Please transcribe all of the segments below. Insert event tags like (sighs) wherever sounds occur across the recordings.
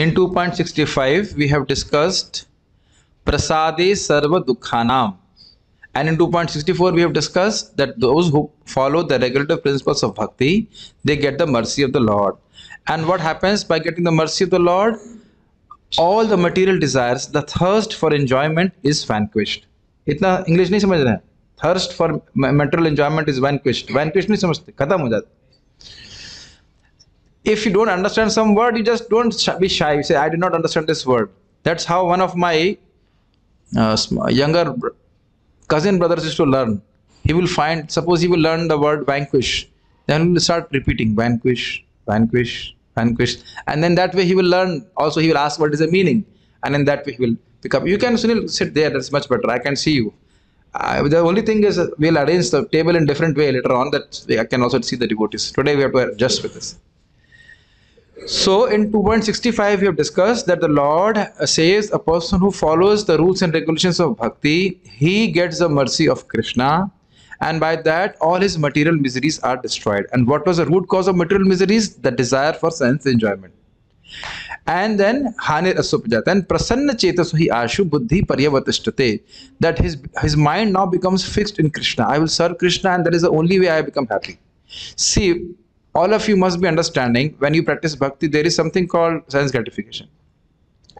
In 2.65, we have discussed Prasade Sarva Dukhanam. And in 2.64, we have discussed that those who follow the regulative principles of bhakti, they get the mercy of the Lord. And what happens by getting the mercy of the Lord? All the material desires, the thirst for enjoyment is vanquished. इतना English नहीं समझ रहे हैं thirst for material enjoyment is vanquished vanquished नहीं समझते खत्म हो जाता if you don't understand some word, you just don't be shy. You say, I do not understand this word. That's how one of my uh, younger cousin brothers used to learn. He will find, suppose he will learn the word vanquish, then he will start repeating vanquish, vanquish, vanquish. And then that way he will learn. Also, he will ask what is the meaning. And in that way he will pick up. You can Sunil, sit there, that's much better. I can see you. Uh, the only thing is, we'll arrange the table in different way later on that I can also see the devotees. Today we have to adjust with this. So in 2.65 we have discussed that the Lord says a person who follows the rules and regulations of bhakti, he gets the mercy of Krishna and by that all his material miseries are destroyed. And what was the root cause of material miseries? The desire for sense enjoyment. And then Hanir Asupajat and Prasanna Chetasu Ashu Buddhi Paryavatishtate that his his mind now becomes fixed in Krishna. I will serve Krishna and that is the only way I become happy. See, all of you must be understanding when you practice bhakti, there is something called sense gratification,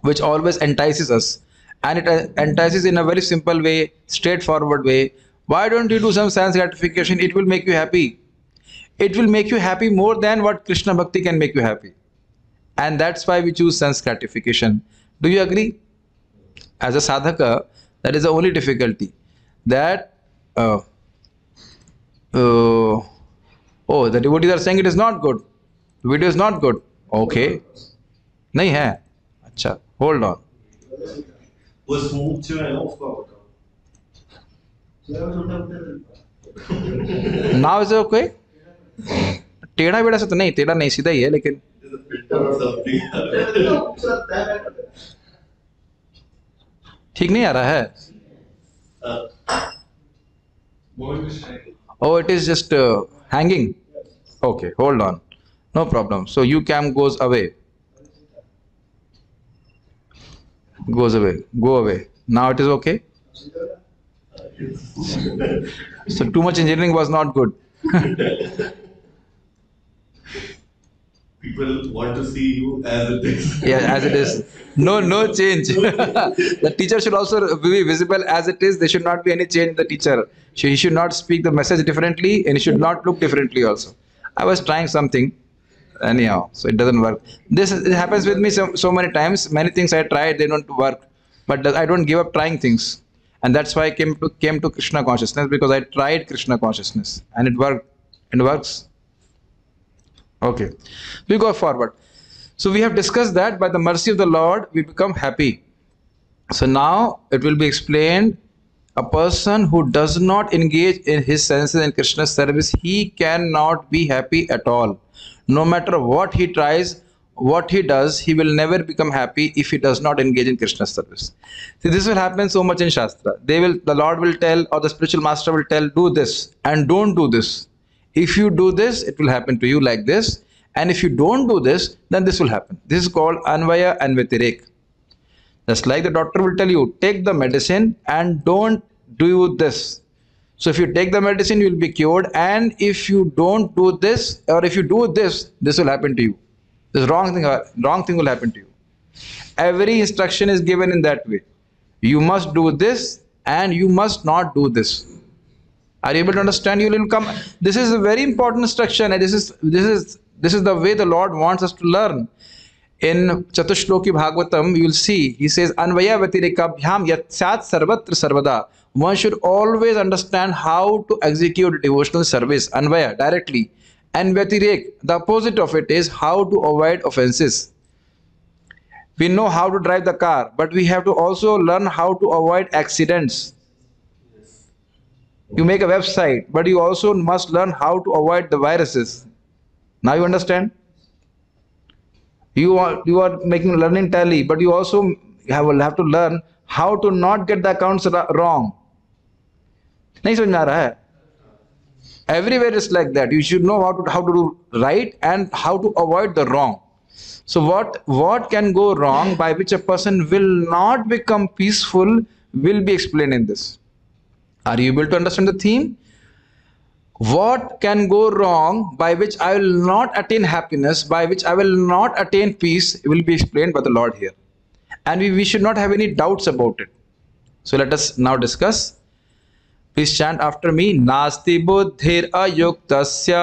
which always entices us. And it uh, entices in a very simple way, straightforward way. Why don't you do some sense gratification? It will make you happy. It will make you happy more than what Krishna bhakti can make you happy. And that's why we choose sense gratification. Do you agree? As a sadhaka, that is the only difficulty. That uh, uh, oh the devotees are saying it is not good video is not good okay नहीं है. अच्छा hold on Boas funkcje aufgebaut haben. Now is okay टेढ़ा बेड़ा से तो नहीं टेढ़ा नहीं सीधा ही है लेकिन ठीक नहीं आ रहा है? ओ it is just hanging? Okay hold on. No problem. So you cam goes away. Goes away. Go away. Now it is okay? (laughs) So too much engineering was not good (laughs) People want to see you as it is. yeah as it is. No no (laughs) change. (laughs) The teacher should also be visible as it is. There should not be any change in the teacher. He should not speak the message differently and he should not look differently also. I was trying something. Anyhow so it doesn't work. This it happens with me so, so many times. Many things i tried they don't work. But i don't give up trying things. And that's why i came to came to krishna consciousness because i tried krishna consciousness and it worked it works Okay, we go forward. So we have discussed that by the mercy of the Lord we become happy. So now it will be explained a person who does not engage in his senses in Krishna's service, he cannot be happy at all. No matter what he tries, what he does, he will never become happy if he does not engage in Krishna's service. See, this will happen so much in Shastra. They will, the Lord will tell, or the spiritual master will tell, do this and don't do this. If you do this, it will happen to you like this. And if you don't do this, then this will happen. This is called Anvaya and Just like the doctor will tell you, take the medicine and don't do this. So if you take the medicine, you will be cured. And if you don't do this, or if you do this, this will happen to you. This wrong thing, wrong thing will happen to you. Every instruction is given in that way. You must do this, and you must not do this. Are you able to understand? You will come. This is a very important instruction, and this is this is this is the way the Lord wants us to learn. In Chatushloki Bhagavatam, you will see He says, "Anvaya vatirikabhyam yatsat sarvatra sarvada." One should always understand how to execute devotional service. Anvaya directly, and vatirik, the opposite of it is how to avoid offenses. We know how to drive the car, but we have to also learn how to avoid accidents you make a website but you also must learn how to avoid the viruses now you understand you are you are making learning tally but you also have, will have to learn how to not get the accounts ra- wrong नहीं समझ में आ रहा है everywhere is like that you should know how to how to do right and how to avoid the wrong So what what can go wrong by which a person will not become peaceful will be explained in this. Are you able to understand the theme? What can go wrong by which I will not attain happiness, by which I will not attain peace, will be explained by the Lord here. And we, we should not have any doubts about it. So let us now discuss. Please chant after me. Nasti buddhir ayuktasya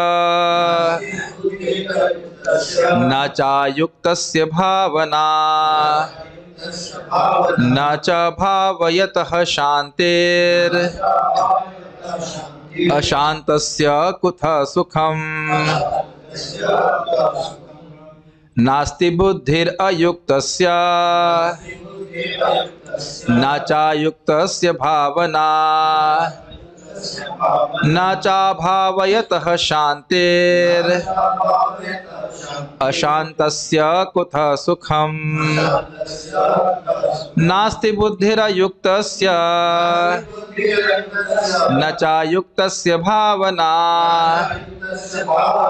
na cha yuktasya bhavana. न च भावयतः शान्तिर्। अशान्तस्य कुथ सुखम्। नास्ति बुद्धिरयुक्तस्य। न चायुक्तस्य भावना। न चाभावयतः शान्तिर् अशान्तस्य कुतः सुखम्? नास्ति बुद्धिरयुक्तस्य। न चायुक्तस्य भावना।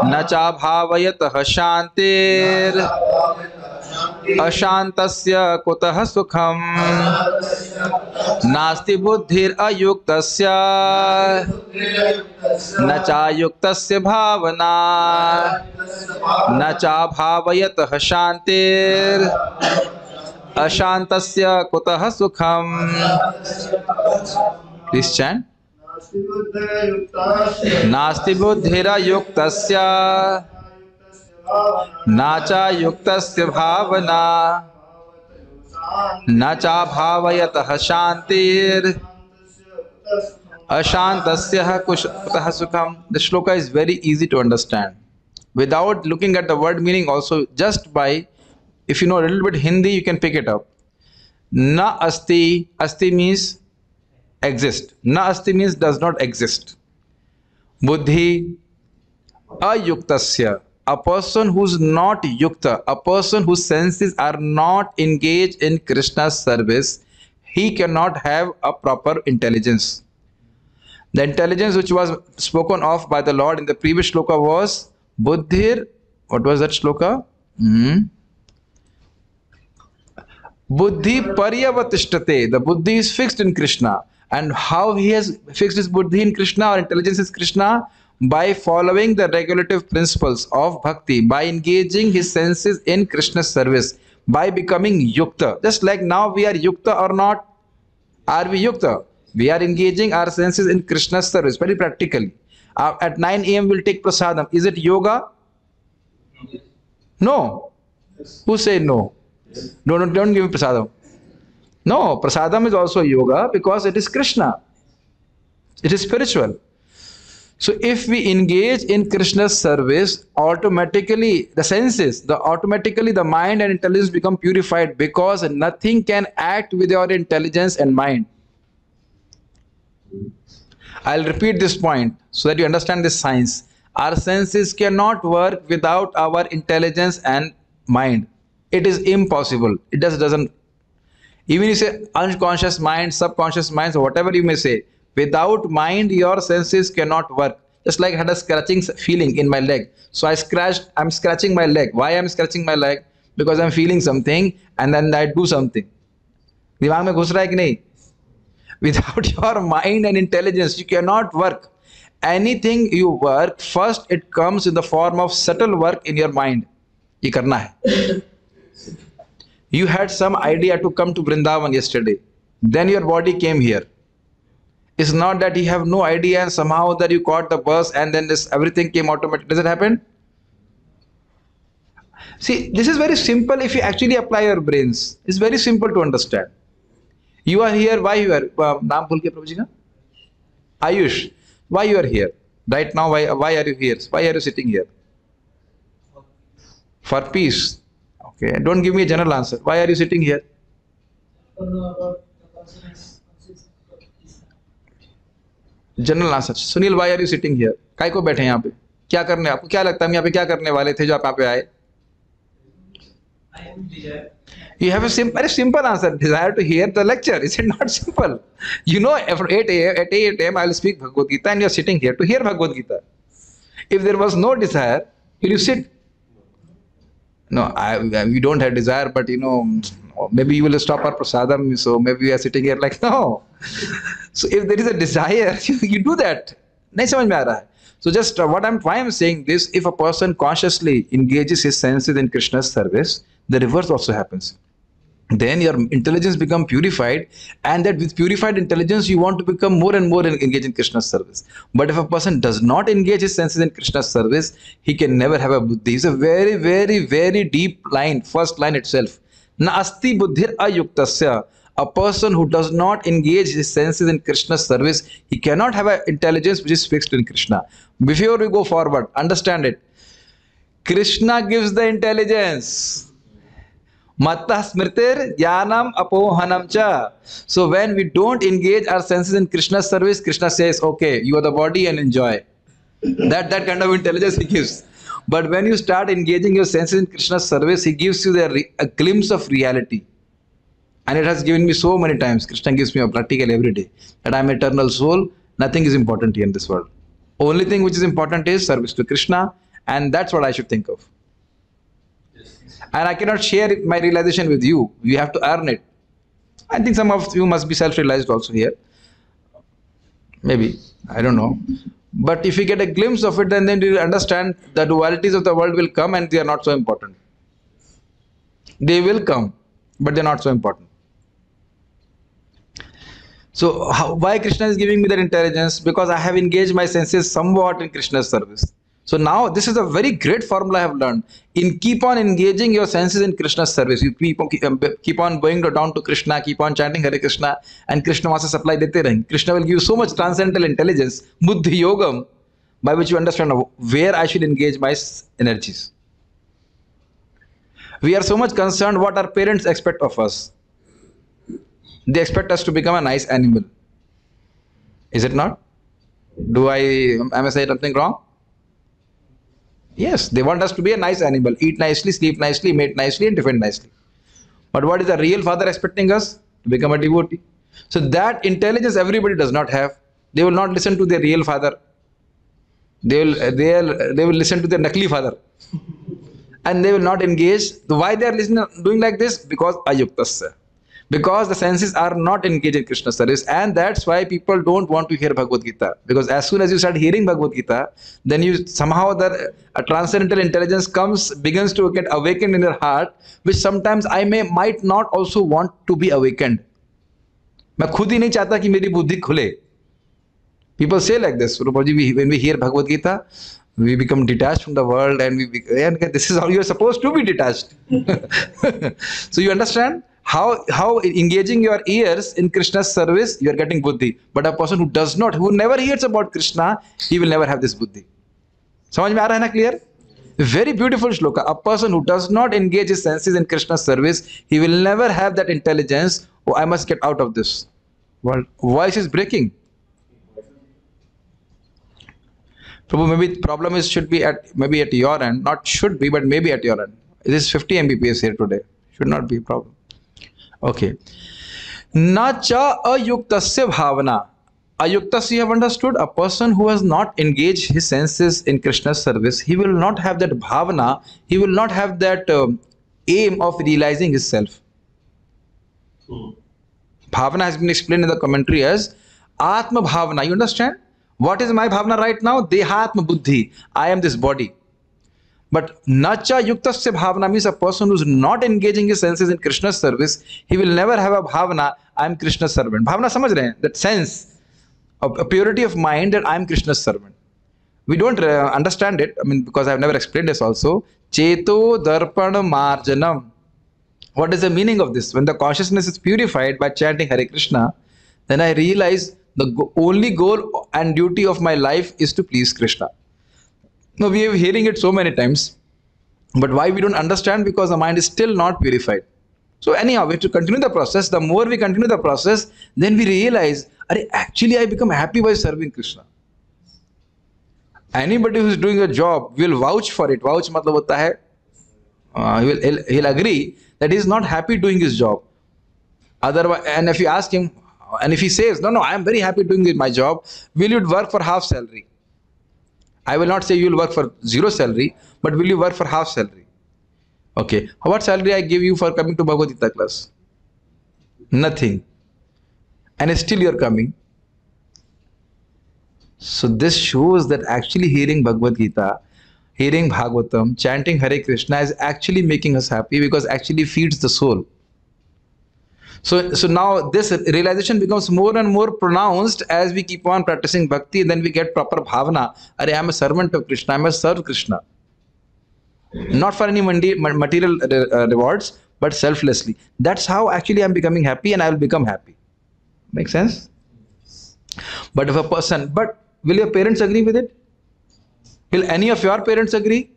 न चाभावयतः शान्तिर् अशान्तस्य कुतः सुखम्? नास्ति बुद्धिरयुक्तस्य। न चायुक्तस्य भावना। न चाभावयतः शान्तिर्। अशान्तस्य कुतः सुखम्? Please chant. नास्ति बुद्धिरयुक्तस्य। नाचा युक्तस्य भावना, न चा भावयत शांतिर अशांत कुश सुखम। The shloka is very easy to understand without looking at the word meaning also just by if you know reel bit Hindi you can pick it up न अस्थि अस्थि मीन्स एग्जिस्ट न अस्थि मीन्स डज नॉट एग्जिस्ट बुद्धि अयुक्त a person who's not yukta a person whose senses are not engaged in krishna's service he cannot have a proper intelligence the intelligence which was spoken of by the Lord in the previous shloka was Buddhir. What was that shloka? Hmm. Buddhi paryavatishtate. The buddhi is fixed in Krishna. And how he has fixed his buddhi in Krishna or intelligence is Krishna? By following the regulative principles of bhakti, by engaging his senses in Krishna's service, by becoming yukta. Just like now we are yukta or not? Are we yukta? We are engaging our senses in Krishna's service very practically. Uh, at 9 a.m. we'll take prasadam. Is it yoga? No. Who say no? No, no, don't give me prasadam. No, prasadam is also yoga because it is Krishna. It is spiritual. So if we engage in Krishna's service, automatically the senses, the automatically the mind and intelligence become purified because nothing can act with your intelligence and mind. I'll repeat this point so that you understand this science. Our senses cannot work without our intelligence and mind. It is impossible. It just doesn't. Even you say unconscious mind, subconscious mind, or whatever you may say, without mind, your senses cannot work. Just like I had a scratching feeling in my leg. So I scratched, I'm scratching my leg. Why I'm scratching my leg? Because I'm feeling something and then I do something. दिमाग में घुस रहा है कि नहीं without (laughs) your mind and intelligence you cannot work anything you work first it comes in the form of subtle work in your mind ये करना है you had some idea to come to Vrindavan yesterday then your body came here it's not that you have no idea and somehow that you caught the bus and then this everything came automatic. Does it happen? See, this is very simple if you actually apply your brains. It's very simple to understand. You are here, why you are? Uh, Prabhuji? Ayush, why you are here? Right now, why, why are you here? Why are you sitting here? For peace. Okay, don't give me a general answer. Why are you sitting here? General answer Sunil why are you sitting here काय को बैठे यहाँ पे क्या करने आपको क्या लगता है हम यहाँ पे क्या करने वाले थे जो आप यहाँ पे आए You have a sim- very simple answer. Desire to hear the lecture. Is it not simple? You know, at 8 a.m., at 8 a.m. I will speak Bhagavad Gita, and you are sitting here to hear Bhagavad Gita. If there was no desire, will you sit? no, I, we don't have desire, but you know, maybe you will stop our prasadam, so maybe we are sitting here like, (laughs) no. so if there is a desire, (laughs) you do that. So just uh, what I'm why I'm saying this, if a person consciously engages his senses in Krishna's service, the reverse also happens. Then your intelligence become purified, and that with purified intelligence, you want to become more and more engaged in Krishna's service. But if a person does not engage his senses in Krishna's service, he can never have a buddhi. It's a very, very, very deep line, first line itself. Na asti buddhir ayuktasya. A person who does not engage his senses in Krishna's service, he cannot have an intelligence which is fixed in Krishna. Before we go forward, understand it. Krishna gives the intelligence. Matta smritir jnanam apohanam cha. So when we don't engage our senses in Krishna's service, Krishna says, okay, you are the body and enjoy. That, that kind of intelligence he gives. But when you start engaging your senses in Krishna's service, he gives you the, a glimpse of reality. And it has given me so many times. Krishna gives me a practical every day that I am eternal soul. Nothing is important here in this world. Only thing which is important is service to Krishna, and that's what I should think of. And I cannot share my realization with you. You have to earn it. I think some of you must be self-realized also here. Maybe I don't know. But if you get a glimpse of it, then then you understand the dualities of the world will come, and they are not so important. They will come, but they're not so important. So how, why Krishna is giving me that intelligence? Because I have engaged my senses somewhat in Krishna's service. So now this is a very great formula I have learned. In keep on engaging your senses in Krishna's service. You keep on, um, keep on going down to Krishna, keep on chanting Hare Krishna, and Krishna wants to supply dete rahe. Krishna will give you so much transcendental intelligence, buddhi yogam, by which you understand where I should engage my energies. We are so much concerned what our parents expect of us. They expect us to become a nice animal. Is it not? Do I am I saying something wrong? Yes, they want us to be a nice animal, eat nicely, sleep nicely, mate nicely, and defend nicely. But what is the real father expecting us? To become a devotee. So that intelligence everybody does not have. They will not listen to their real father. They will uh, they will, uh, they will listen to their nakli father. and they will not engage. Why they are listening doing like this? Because ayuktasya because the senses are not engaged in Krishna service, and that's why people don't want to hear Bhagavad Gita. Because as soon as you start hearing Bhagavad Gita, then you somehow the a transcendental intelligence comes, begins to get awakened in your heart, which sometimes I may might not also want to be awakened. मैं खुद ही नहीं चाहता कि मेरी बुद्धि खुले people say like this Rupaji, when we hear Bhagavad Gita we become detached from the world and we and this is how you are supposed to be detached (laughs) so you understand how how engaging your ears in krishna's service you are getting buddhi. But a person who does not who never hears about krishna he will never have this buddhi. Samajh clear? Very beautiful shloka. A person who does not engage his senses in krishna's service he will never have that intelligence oh i must get out of this. World voice is breaking. Prabhu, maybe problem is should be at maybe at your end, not should be, but maybe at your end. This is 50 Mbps here today. Should not be a problem. Okay न च अयुक्त भावना। Ayukta understood a person who has not engage his senses in Krishna service he will not have that bhavana he will not have that aim of realising his self bhavana has been explain in the commentary as atma bhavana you understand what is my bhavana right now dehatma buddhi I am this body But nacha yuktasya bhavana means a person who's not engaging his senses in Krishna's service, he will never have a bhavana, I am Krishna's servant. Bhavana samajh rahe That sense, of a purity of mind that I am Krishna's servant. We don't uh, understand it, I mean, because I've never explained this also. Cheto darpana marjanam. What is the meaning of this? When the consciousness is purified by chanting Hare Krishna, then I realize the only goal and duty of my life is to please Krishna. Now we are hearing it so many times, but why we don't understand? Because the mind is still not purified. So anyhow, we have to continue the process. The more we continue the process, then we realize, actually I become happy by serving Krishna. Anybody who is doing a job will vouch for it. Vouch hai, uh, he will, he'll, he'll agree that he is not happy doing his job. Otherwise, and if you ask him, and if he says, no, no, I am very happy doing my job, will you work for half salary? I will not say you will work for zero salary, but will you work for half salary? Okay. What salary I give you for coming to Bhagavad Gita class? Nothing. And still you're coming. So this shows that actually hearing Bhagavad Gita, hearing Bhagavatam, chanting Hare Krishna is actually making us happy because actually feeds the soul. So, so now this realization becomes more and more pronounced as we keep on practicing bhakti, then we get proper bhavana. I am a servant of Krishna, I must serve Krishna. Not for any material uh, rewards, but selflessly. That's how actually I'm becoming happy and I will become happy. Make sense? But if a person, but will your parents agree with it? Will any of your parents agree?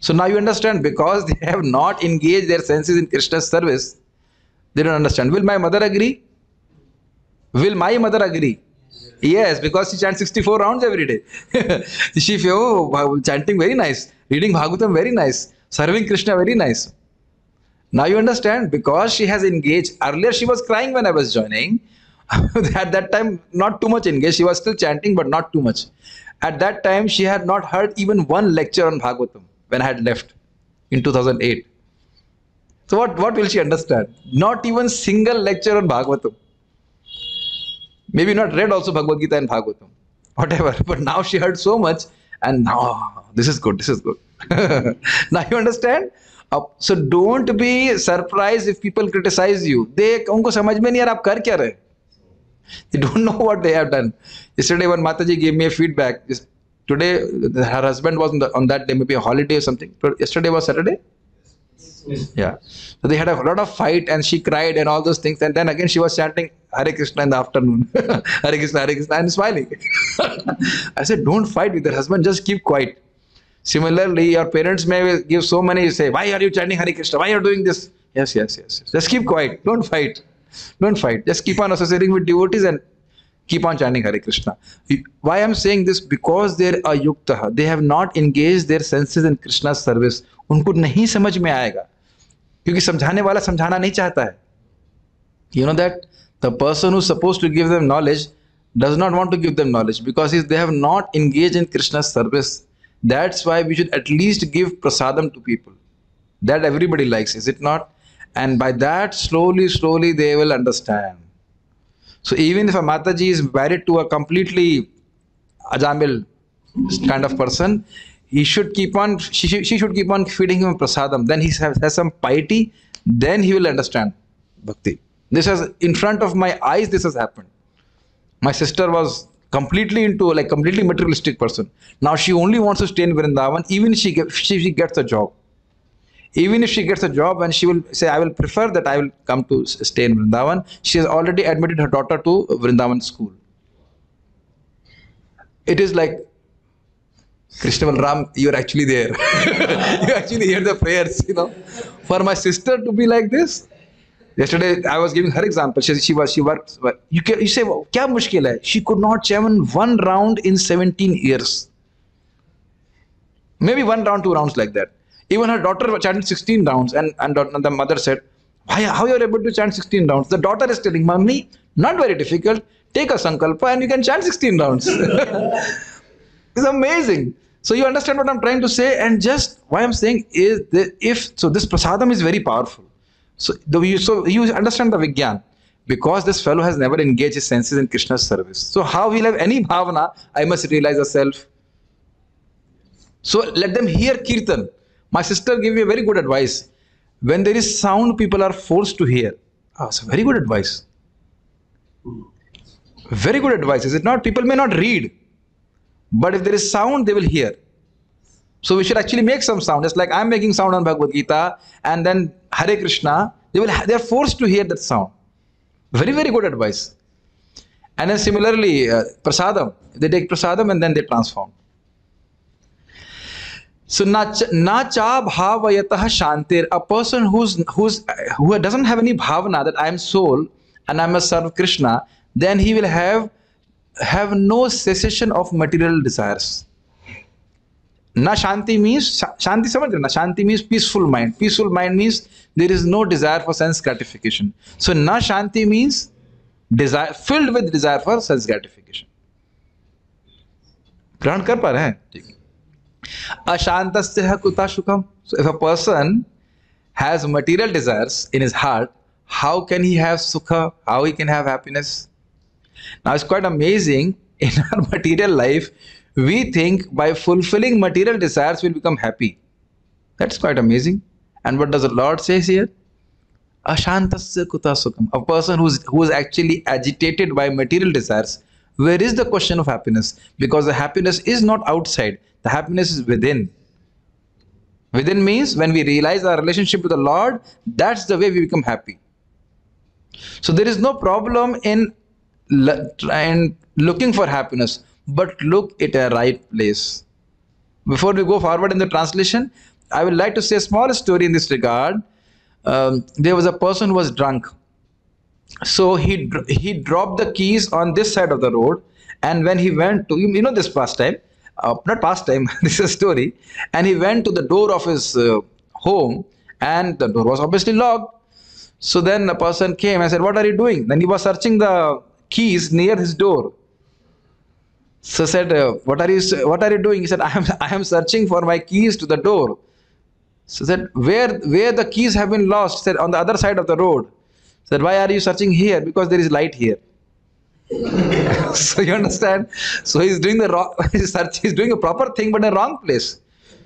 So now you understand because they have not engaged their senses in Krishna's service, they don't understand. Will my mother agree? Will my mother agree? Yes, because she chants 64 rounds every day. (laughs) she feel, oh, chanting very nice, reading Bhagavatam very nice, serving Krishna very nice. Now you understand because she has engaged. Earlier she was crying when I was joining. (laughs) At that time, not too much engaged. She was still chanting, but not too much. At that time, she had not heard even one lecture on Bhagavatam when I had left in 2008. So what, what will she understand? Not even single lecture on Bhagavatam. Maybe not read also Bhagavad Gita and Bhagavatam. Whatever. (laughs) But now she heard so much and now this is good, this is good. (laughs) now you understand? Uh, so don't be surprised if people criticize you. They उनको समझ में नहीं यार आप कर क्या रहे They don't know (laughs) what they have done. Yesterday when Mataji gave me a feedback, this- today her husband was on, the, on that day, maybe a holiday or something. Yesterday was Saturday? Yeah. So they had a lot of fight and she cried and all those things. And then again she was chanting Hare Krishna in the afternoon. (laughs) Hare Krishna, Hare Krishna, and smiling. (laughs) I said, don't fight with your husband, just keep quiet. Similarly, your parents may give so many, you say, why are you chanting Hare Krishna? Why are you doing this? Yes, yes, yes. yes. Just keep quiet. Don't fight. Don't fight. Just keep on associating with devotees and keep on chanting Hare Krishna. Why I'm saying this? Because they are yuktaha. They have not engaged their senses in Krishna's service. उनको नहीं समझ में आएगा क्योंकि समझाने वाला समझाना नहीं चाहता है you know that the person who suppose to give them knowledge does not want to give them knowledge because is they have not engage in Krishna service that's why we should at least give prasadam to people that everybody likes is it not and by that slowly slowly they will understand so even if a mataji is married to a completely ajamil kind of person he should keep on she, should- she should keep on feeding him prasadam. Then he has, has some piety then he will understand bhakti. This has in front of my eyes this has happened. My sister was completely into like completely materialistic person. Now she only wants to stay in vrindavan. Even if she, get, she, she gets a job even if she gets a job and she will say i will prefer that i will come to stay in vrindavan she has already admitted her daughter to vrindavan school it is like Krishna Ram, you're actually there. (laughs) you actually hear the prayers, you know. For my sister to be like this. Yesterday, I was giving her example. She, she was, she worked. You, can, you say, kya mushkil hai? She could not chant one round in 17 years. Maybe one round, two rounds like that. Even her daughter chanted 16 rounds, and, and the mother said, Why, how you are able to chant 16 rounds? The daughter is telling, Mommy, not very difficult. Take a sankalpa and you can chant 16 rounds. (laughs) It's amazing. So you understand what I'm trying to say, and just why I'm saying is that if so, this prasadam is very powerful. So the you so you understand the vigyan because this fellow has never engaged his senses in Krishna's service. So how he'll have any bhavana? I must realize a self. So let them hear kirtan. My sister gave me a very good advice. When there is sound, people are forced to hear. Ah, a very good advice. Very good advice, is it not? People may not read, but if there is sound, they will hear. So we should actually make some sound. It's like I'm making sound on Bhagavad Gita, and then Hare Krishna, they will they are forced to hear that sound. Very very good advice. And then similarly, uh, prasadam, they take prasadam and then they transform. So na cha bhavayatah shantir, a person who's who's who doesn't have any bhavana that I am soul and I must serve Krishna, then he will have have no cessation of material desires. Na shanti means shanti samajh na shanti means peaceful mind. Peaceful mind means there is no desire for sense gratification. So na shanti means desire filled with desire for sense gratification. ग्रहण कर पा रहे हैं Ashantasya kutasukham. So if a person has material desires in his heart, how can he have sukha? How he can have happiness? Now it's quite amazing (laughs) in our material life, we think by fulfilling material desires we'll become happy. That's quite amazing. And what does the Lord says here? Ashantasya kutasukham. A person who's who's actually agitated by material desires, where is the question of happiness? Because the happiness is not outside. The happiness is within. Within means when we realize our relationship with the Lord, that's the way we become happy. So there is no problem in and looking for happiness, but look at a right place. Before we go forward in the translation, I would like to say a small story in this regard. Um, there was a person who was drunk. So he he dropped the keys on this side of the road, and when he went to you know this pastime, uh, not pastime, (laughs) this is a story, and he went to the door of his uh, home, and the door was obviously locked. So then the person came and said, "What are you doing?" Then he was searching the keys near his door. So said, uh, "What are you? What are you doing?" He said, (laughs) "I am I am searching for my keys to the door." So said, "Where where the keys have been lost?" Said, "On the other side of the road." Said, "Why are you searching here? Because there is light here." (laughs) so you understand? So he's doing the wrong. (laughs) Search, he's doing a proper thing, but in a wrong place.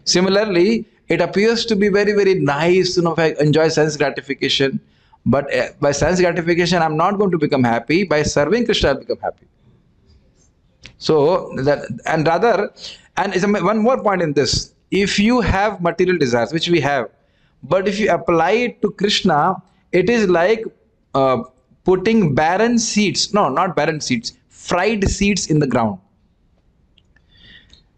Similarly, it appears to be very very nice, you know, if I enjoy sense gratification. But uh, by sense gratification, I'm not going to become happy. By serving Krishna, I'll become happy. So that and rather, and is one more point in this. If you have material desires, which we have, but if you apply it to Krishna, it is like uh, putting barren seeds no not barren seeds fried seeds in the ground.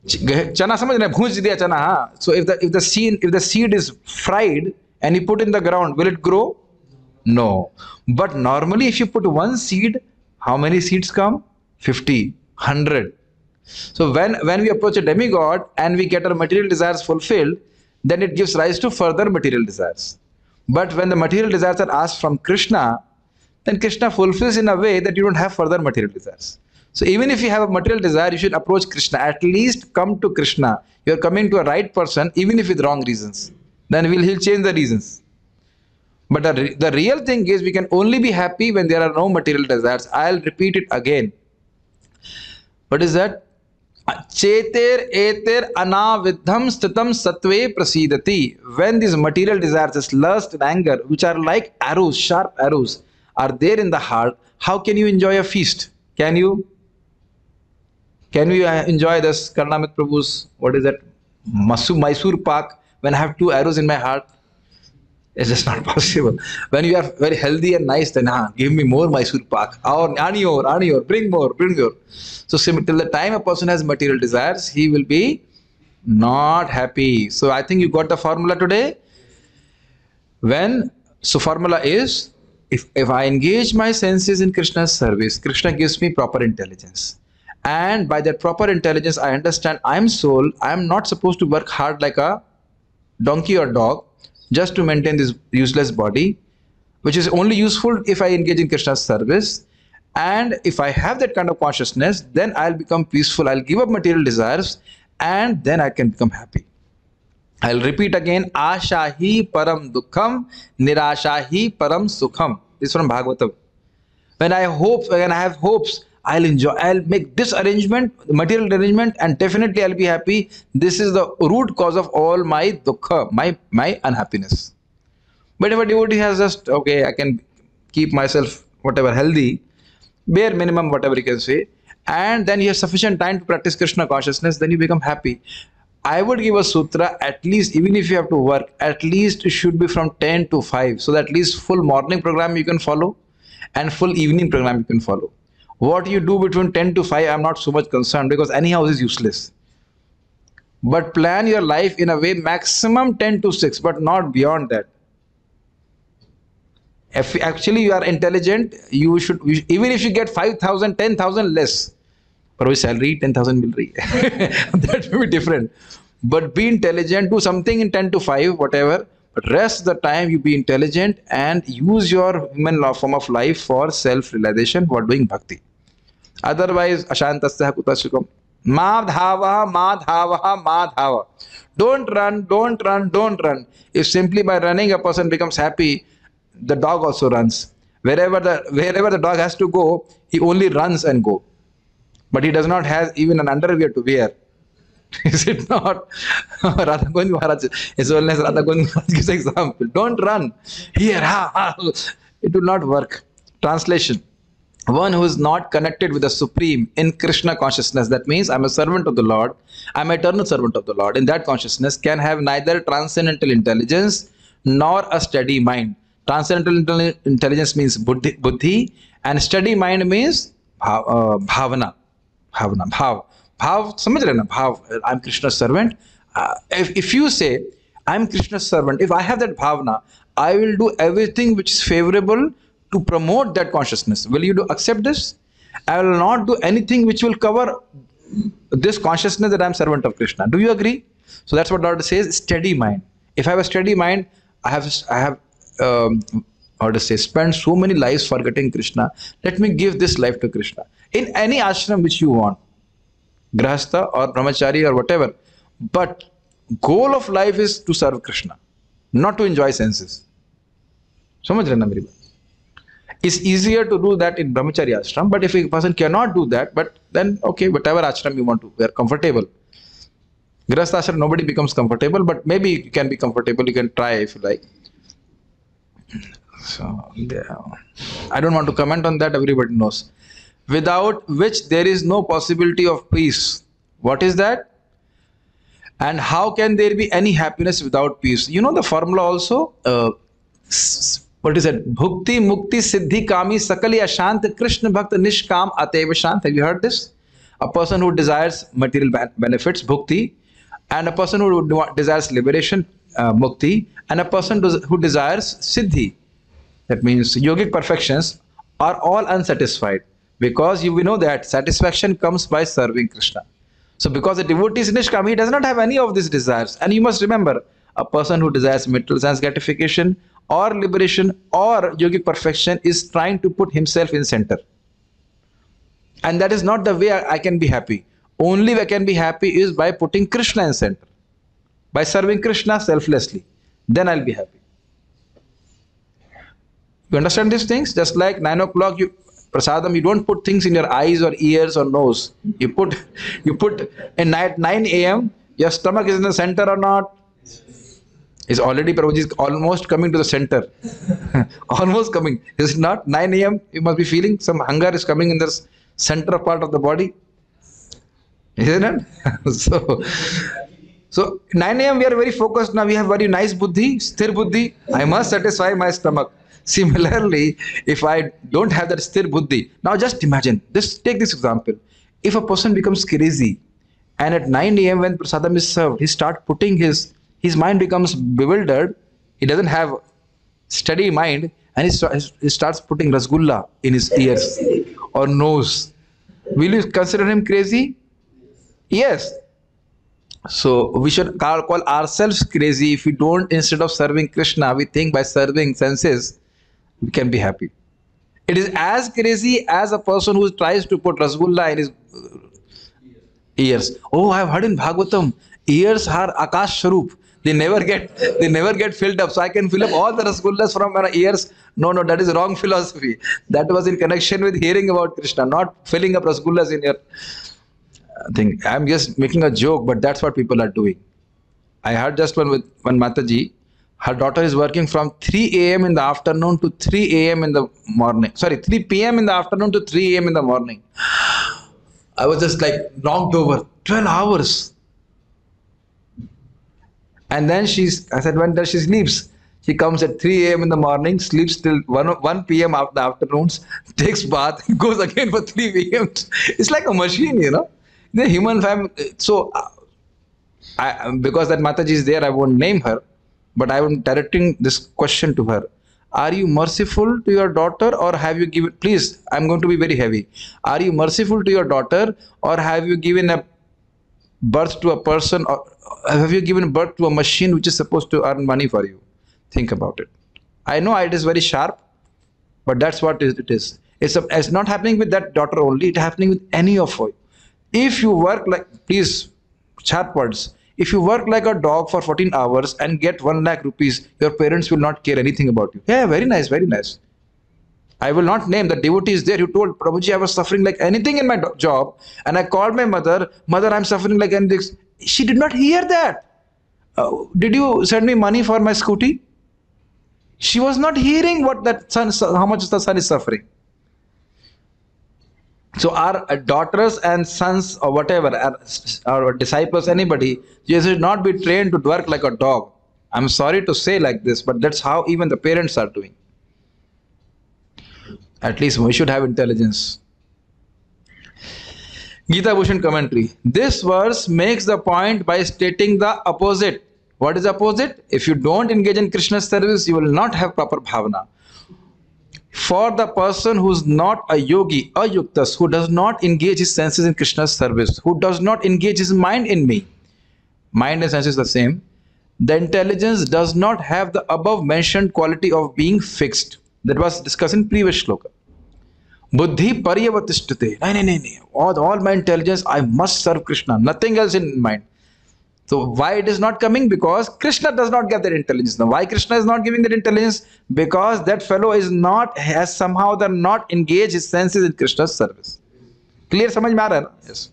Chana samajh bhooj diya chana so if the if the seed if the seed is fried and you put in the ground will it grow? No. But normally if you put one seed how many seeds come? 50 100 so when when we approach a demigod and we get our material desires fulfilled then it gives rise to further material desires. But when the material desires are asked from krishna then Krishna fulfills in a way that you don't have further material desires. So even if you have a material desire, you should approach Krishna. At least come to Krishna. You're coming to a right person, even if with wrong reasons. Then will he'll change the reasons. But the, the real thing is we can only be happy when there are no material desires. I'll repeat it again. What is that? Cheter eter anavidham stitam satve prasidati. When these material desires, this lust and anger, which are like arrows, sharp arrows, are there in the heart, how can you enjoy a feast? Can you? Can we uh, enjoy this Karnamit Prabhu's, what is that? Masu, Mysore Pak, when I have two arrows in my heart? It's just not (laughs) possible. When you are very healthy and nice, then ah, give me more Mysore Pak. Or ani or, bring more, bring more. So till the time a person has material desires, he will be not happy. So I think you got the formula today. When, so formula is, if, if I engage my senses in Krishna's service, Krishna gives me proper intelligence. And by that proper intelligence, I understand I'm soul. I'm not supposed to work hard like a donkey or dog just to maintain this useless body, which is only useful if I engage in Krishna's service. And if I have that kind of consciousness, then I'll become peaceful. I'll give up material desires and then I can become happy. I'll repeat again Ashahi Param Dukkham, Nirashahi Param Sukham. This is from Bhagavatam. When I hope, when I have hopes, I'll enjoy, I'll make this arrangement, material arrangement, and definitely I'll be happy. This is the root cause of all my dukkha, my, my unhappiness. But if a devotee has just, okay, I can keep myself whatever healthy, bare minimum, whatever you can say, and then you have sufficient time to practice Krishna consciousness, then you become happy. I would give a sutra at least, even if you have to work, at least it should be from 10 to 5. So that at least full morning program you can follow and full evening program you can follow. What you do between 10 to 5, I'm not so much concerned because anyhow is useless. But plan your life in a way maximum 10 to 6, but not beyond that. If actually you are intelligent, you should, even if you get 5,000, 10,000 less, पर वो salary ten thousand मिल रही है। That will be different but be intelligent do something in ten to five whatever rest the time you be intelligent and use your human form of life for self realisation for doing bhakti otherwise अशांत कुत मा धाव मा धाव मा धाव don't run don't run don't run if simply by running a person becomes happy the dog also run wherever the ever the dog has to go he only run and go But he does not have even an underwear to wear. (laughs) Is it not? (laughs) Radha Govind Maharaj, His Holiness Radha Govind Maharaj gives example. Don't run. Here, ha, ha. It will not work. Translation. One who is not connected with the Supreme in Krishna consciousness, that means I'm a servant of the Lord, I'm eternal servant of the Lord. In that consciousness, can have neither transcendental intelligence nor a steady mind. Transcendental intelligence means buddhi, buddhi and steady mind means uh, bhavana bhavna bhav. Bhav samajh bhav i'm krishna's servant. Uh, if, if you say i'm krishna's servant if i have that bhavana i will do everything which is favorable to promote that consciousness. Will you do accept this? I will not do anything which will cover this consciousness that i'm servant of krishna. Do you agree? So that's what lord says steady mind. If i have a steady mind i have i have um, how to say spend so many lives forgetting krishna let me give this life to krishna in any ashram which you want grahastha or brahmachari or whatever but goal of life is to serve krishna not to enjoy senses समझ रहे ना मेरी बात it's easier to do that in brahmachari ashram but if a person cannot do that but then okay whatever ashram you want to we are comfortable grahastha ashram nobody becomes comfortable but maybe you can be comfortable you can try if you like so yeah. i don't want to comment on that everybody knows without which there is no possibility of peace. What is that? And how can there be any happiness without peace? You know the formula also? Uh, what is it? Bhukti, Mukti, Siddhi, Kami, Sakali, Ashant, Krishna Bhakta, Nishkam, Ateva Shant. Have you heard this? A person who desires material benefits, Bhukti, and a person who desires liberation, uh, Mukti, and a person who desires Siddhi, that means yogic perfections, are all unsatisfied because you we know that satisfaction comes by serving Krishna. So because the devotee is nishkam, he does not have any of these desires. And you must remember, a person who desires material sense gratification or liberation or yogic perfection is trying to put himself in center. And that is not the way I, I can be happy. Only way I can be happy is by putting Krishna in center. By serving Krishna selflessly. Then I'll be happy. You understand these things? Just like nine o'clock, you prasadam, you don't put things in your eyes or ears or nose. You put, you put in night 9 a.m. Your stomach is in the center or not? Is already Prabhuji is almost coming to the center. (laughs) almost coming. Is it not? 9 a.m. You must be feeling some hunger is coming in the center part of the body. Isn't it? (laughs) so, so 9 a.m. we are very focused now. We have very nice buddhi, sthir buddhi. I must satisfy my stomach. Similarly, if I don't have that sthir buddhi, now just imagine. Just take this example. If a person becomes crazy, and at 9 a.m. when prasadam is served, he start putting his his mind becomes bewildered. He doesn't have steady mind, and he, he starts putting rasgulla in his ears or nose. Will you consider him crazy? Yes. So we should call ourselves crazy if we don't, instead of serving Krishna, we think by serving senses, we can be happy. It is as crazy as a person who tries to put rasgulla in his uh, ears. Oh, I have heard in Bhagavatam, ears are Akash Sharup. They never get they never get filled up. So I can fill up all the rasgullas from my ears. No, no, that is wrong (laughs) philosophy. That was in connection with hearing about Krishna, not filling up rasgullas in your thing. I'm just making a joke, but that's what people are doing. I heard just one with one Mataji. Her daughter is working from 3 a.m. in the afternoon to 3 a.m. in the morning. Sorry, 3 p.m. in the afternoon to 3 a.m. in the morning. I was just like knocked over. 12 hours. And then she's, I said, when does she sleeps? She comes at 3 a.m. in the morning, sleeps till 1, 1 p.m. after the afternoons, (laughs) takes bath, (laughs) goes again for 3 a.m. It's like a machine, you know. The human family. So, I, because that Mataji is there, I won't name her, but I am directing this question to her. Are you merciful to your daughter or have you given, please, I'm going to be very heavy. Are you merciful to your daughter or have you given a birth to a person or have you given birth to a machine which is supposed to earn money for you? Think about it. I know it is very sharp, but that's what it is. It's, a, it's not happening with that daughter only, it's happening with any of you. if you work like please sharp words if you work like a dog for 14 hours and get 1 lakh rupees your parents will not care anything about you yeah very nice very nice I will not name the devotees there who told Prabhuji I was suffering like anything in my job and I called my mother, Mother, I'm suffering like anything. She did not hear that. Uh, did you send me money for my scooty? She was not hearing what that son, how much the son is suffering. So our uh, daughters and sons or whatever, our, our disciples, anybody, you should not be trained to work like a dog. I'm sorry to say like this, but that's how even the parents are doing. At least we should have intelligence. Gita Bhushan commentary. This verse makes the point by stating the opposite. What is opposite? If you don't engage in Krishna's service, you will not have proper bhavana. For the person who is not a yogi, a yuktas, who does not engage his senses in Krishna's service, who does not engage his mind in me, mind and senses the same, the intelligence does not have the above mentioned quality of being fixed. That was discussed in previous shloka. Buddhi paryavatishtate. No, no, no, no. All, all my intelligence, I must serve Krishna. Nothing else in mind. So why it is not coming? Because Krishna does not get that intelligence. Now why Krishna is not giving that intelligence? Because that fellow is not, has somehow the not engaged his senses in Krishna's service. Clear समझ में आ रहा है ना? Yes.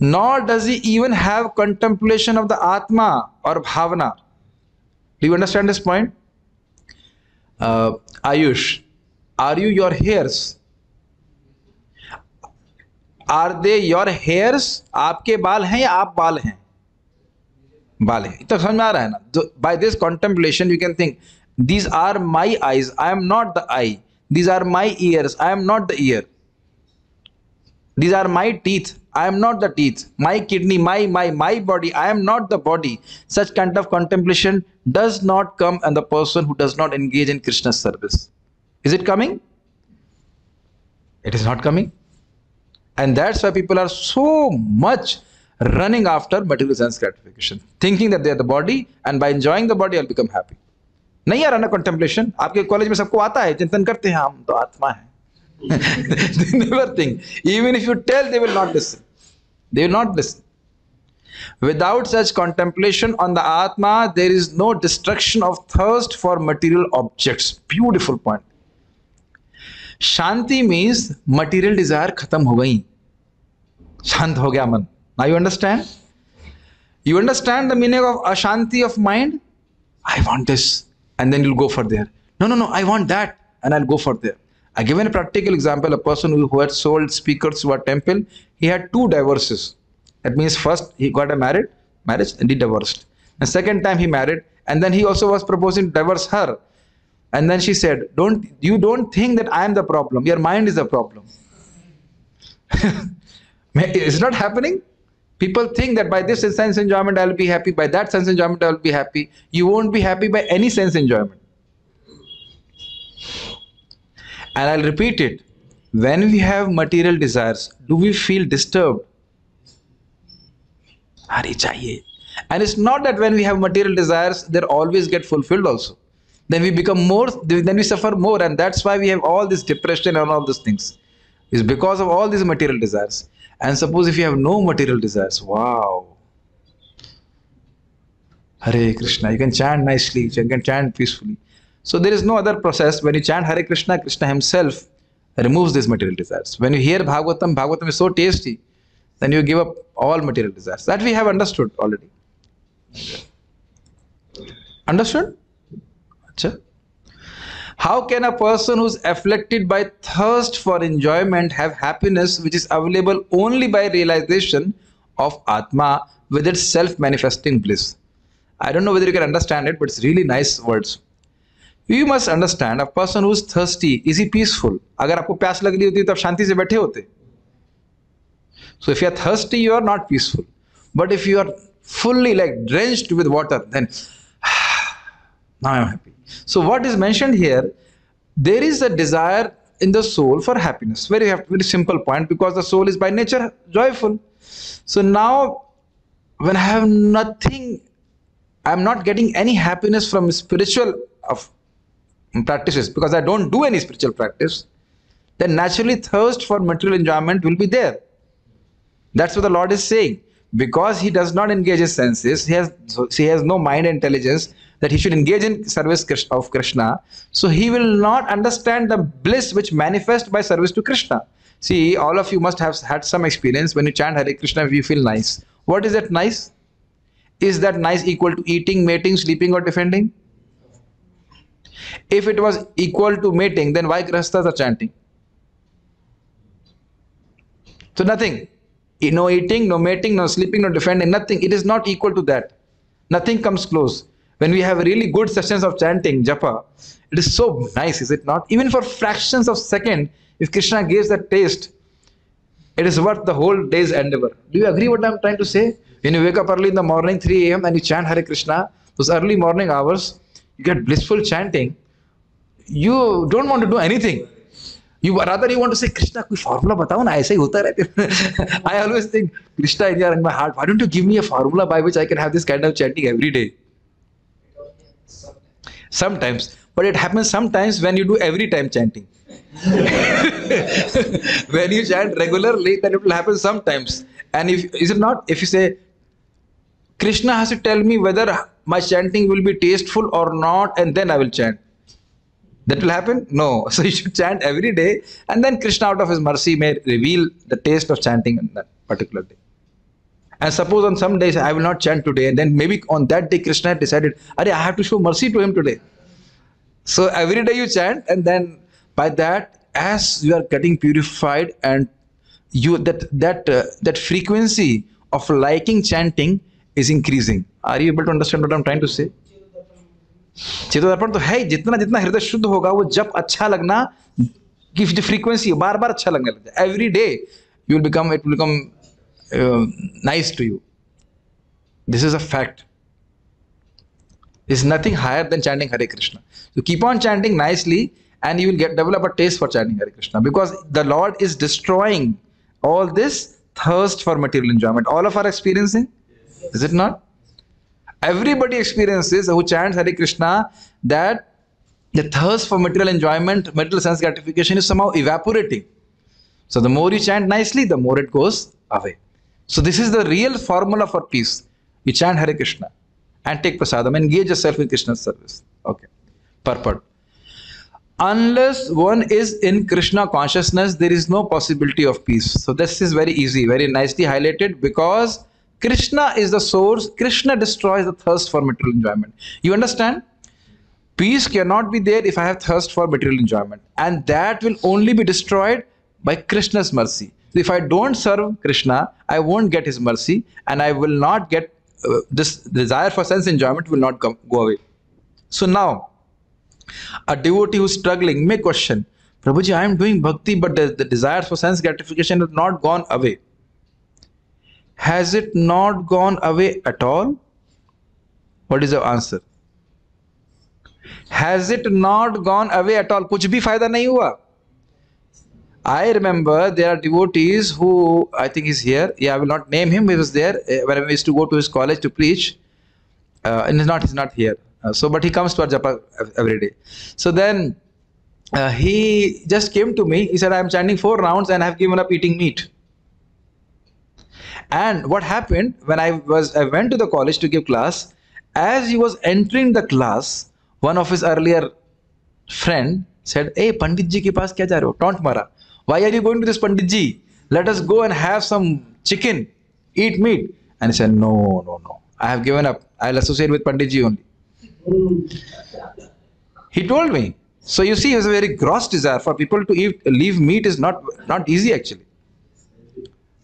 Nor does he even have contemplation of the Atma or Bhavana. Do you understand this point? Uh, Ayush, are you your hairs? Are they your hairs आपके बाल हैं या आप बाल हैं बाल हैं इतना समझ में आ रहा है ना by this contemplation you can think these are my eyes I am not the eye these are my ears I am not the ear these are my teeth i am not the teeth my kidney my my my body i am not the body such kind of contemplation does not come on the person who does not engage in krishna's service is it coming it is not coming and that's why people are so much running after material sense gratification, thinking that they are the body, and by enjoying the body, I'll become happy. नहीं यार ना contemplation आपके college में सबको आता है चिंतन करते हैं हम तो आत्मा है। Never think even if you tell they will not listen they will not listen without such contemplation on the atma there is no destruction of thirst for material objects beautiful point shanti means material desire खत्म हो गई। शांत हो गया मन। You understand? You understand the meaning of ashanti of mind? I want this. And then you'll go for there. No, no, no, I want that. And I'll go for there. I given a practical example. A person who, who had sold speakers to a temple, he had two divorces. That means first he got a married marriage and he divorced. The second time he married, and then he also was proposing to divorce her. And then she said, "Don't you don't think that I am the problem? Your mind is the problem." (laughs) it's not happening. People think that by this sense enjoyment I will be happy, by that sense enjoyment I will be happy. You won't be happy by any sense enjoyment. And I'll repeat it. When we have material desires, do we feel disturbed? And it's not that when we have material desires, they always get fulfilled also. Then we become more, then we suffer more. And that's why we have all this depression and all these things. It's because of all these material desires. And suppose if you have no material desires, wow. Hare Krishna, you can chant nicely, you can chant peacefully. So there is no other process. When you chant Hare Krishna, Krishna himself removes these material desires. When you hear Bhagavatam, Bhagavatam is so tasty, then you give up all material desires. That we have understood already. Understood? Achha. How can a person who's afflicted by thirst for enjoyment have happiness which is available only by realization of Atma with its self-manifesting bliss? I don't know whether you can understand it, but it's really nice words. You must understand a person who is thirsty is he peaceful अगर आपको प्यास लग रही होती है तो आप शांति से बैठे होते so if you are thirsty you are not peaceful but if you are fully like drenched with water then (sighs) now i'm happy so what is mentioned here there is a desire in the soul for happiness very very simple point because the soul is by nature joyful so now when i have nothing i'm not getting any happiness from spiritual of practices because I don't do any spiritual practice, then naturally thirst for material enjoyment will be there. That's what the Lord is saying. Because he does not engage his senses, he has he has no mind intelligence that he should engage in service of Krishna. So he will not understand the bliss which manifests by service to Krishna. See, all of you must have had some experience when you chant Hare Krishna, you feel nice. What is that nice? Is that nice equal to eating, mating, sleeping, or defending? If it was equal to mating, then why Grahasthas are chanting? So nothing. No eating, no mating, no sleeping, no defending, nothing. It is not equal to that. Nothing comes close when we have really good sessions of chanting japa it is so nice is it not? Even for fractions of second if krishna gives that taste it is worth the whole day's endeavor. Do you agree what i'm trying to say? When you wake up early in the morning 3 a.m and you chant hare krishna those early morning hours you get blissful chanting you don't want to do anything. You rather you want to say krishna koi formula batao na aisa hi hota rehta (laughs) i always think krishna in my heart why don't you give me a formula by which i can have this kind of chanting every day? Sometimes, but it happens sometimes when you do every time chanting. (laughs) when you chant regularly, then it will happen sometimes. And if is it not? If you say, Krishna has to tell me whether my chanting will be tasteful or not, and then I will chant. That will happen? No. (laughs) So you should chant every day, and then Krishna, out of his mercy, may reveal the taste of chanting on that particular day And suppose on some days I will not chant today, and then maybe on that day Krishna had decided, Are I have to show mercy to him today. So every day you chant, and then by that, as you are getting purified, and you that that uh, that frequency of liking chanting is increasing. Are you able to understand what I'm trying to say? चित्तदर्पण तो है ही, जितना जितना हृदय शुद्ध होगा वो जब अच्छा लगना की जो फ्रीक्वेंसी बार बार अच्छा लगने लगता है every day you will become it will become uh, nice to you. This is a fact. There's nothing higher than chanting Hare Krishna. So keep on chanting nicely and you will get develop a taste for chanting Hare Krishna because the Lord is destroying all this thirst for material enjoyment. All of our experiencing, yes. is it not? Everybody experiences who chants Hare Krishna that the thirst for material enjoyment, material sense gratification is somehow evaporating. So the more you chant nicely, the more it goes away. So this is the real formula for peace. You chant Hare Krishna and take prasadam. Engage yourself in Krishna's service. Okay. Purport. Unless one is in Krishna consciousness, there is no possibility of peace. So this is very easy, very nicely highlighted because Krishna is the source. Krishna destroys the thirst for material enjoyment. You understand? Peace cannot be there if I have thirst for material enjoyment. And that will only be destroyed by Krishna's mercy So if I don't serve Krishna, I won't get his mercy and I will not get uh, this desire for sense enjoyment will not come, go away. So now, a devotee who's struggling may question, Prabhuji, I am doing bhakti, but the, the desire for sense gratification has not gone away. Has it not gone away at all? What is the answer? Has it not gone away at all? कुछ भी फायदा नहीं हुआ. I remember there are devotees who I think is here. Yeah, I will not name him. He was there uh, when I used to go to his college to preach. Uh, and he's not he's not here. Uh, so, but he comes to our japa every day. So then uh, he just came to me. He said, "I am chanting four rounds and I have given up eating meat." And what happened when I was I went to the college to give class? As he was entering the class, one of his earlier friend said, "Hey, Pandit ji ke paas kya ja ho? Taunt mara. Why are you going to this Pandit ji? Let us go and have some chicken, eat meat." And he said, "No, no, no. I have given up. I'll associate with Pandit ji only." He told me. So you see, it was a very gross desire for people to eat, leave meat is not not easy actually.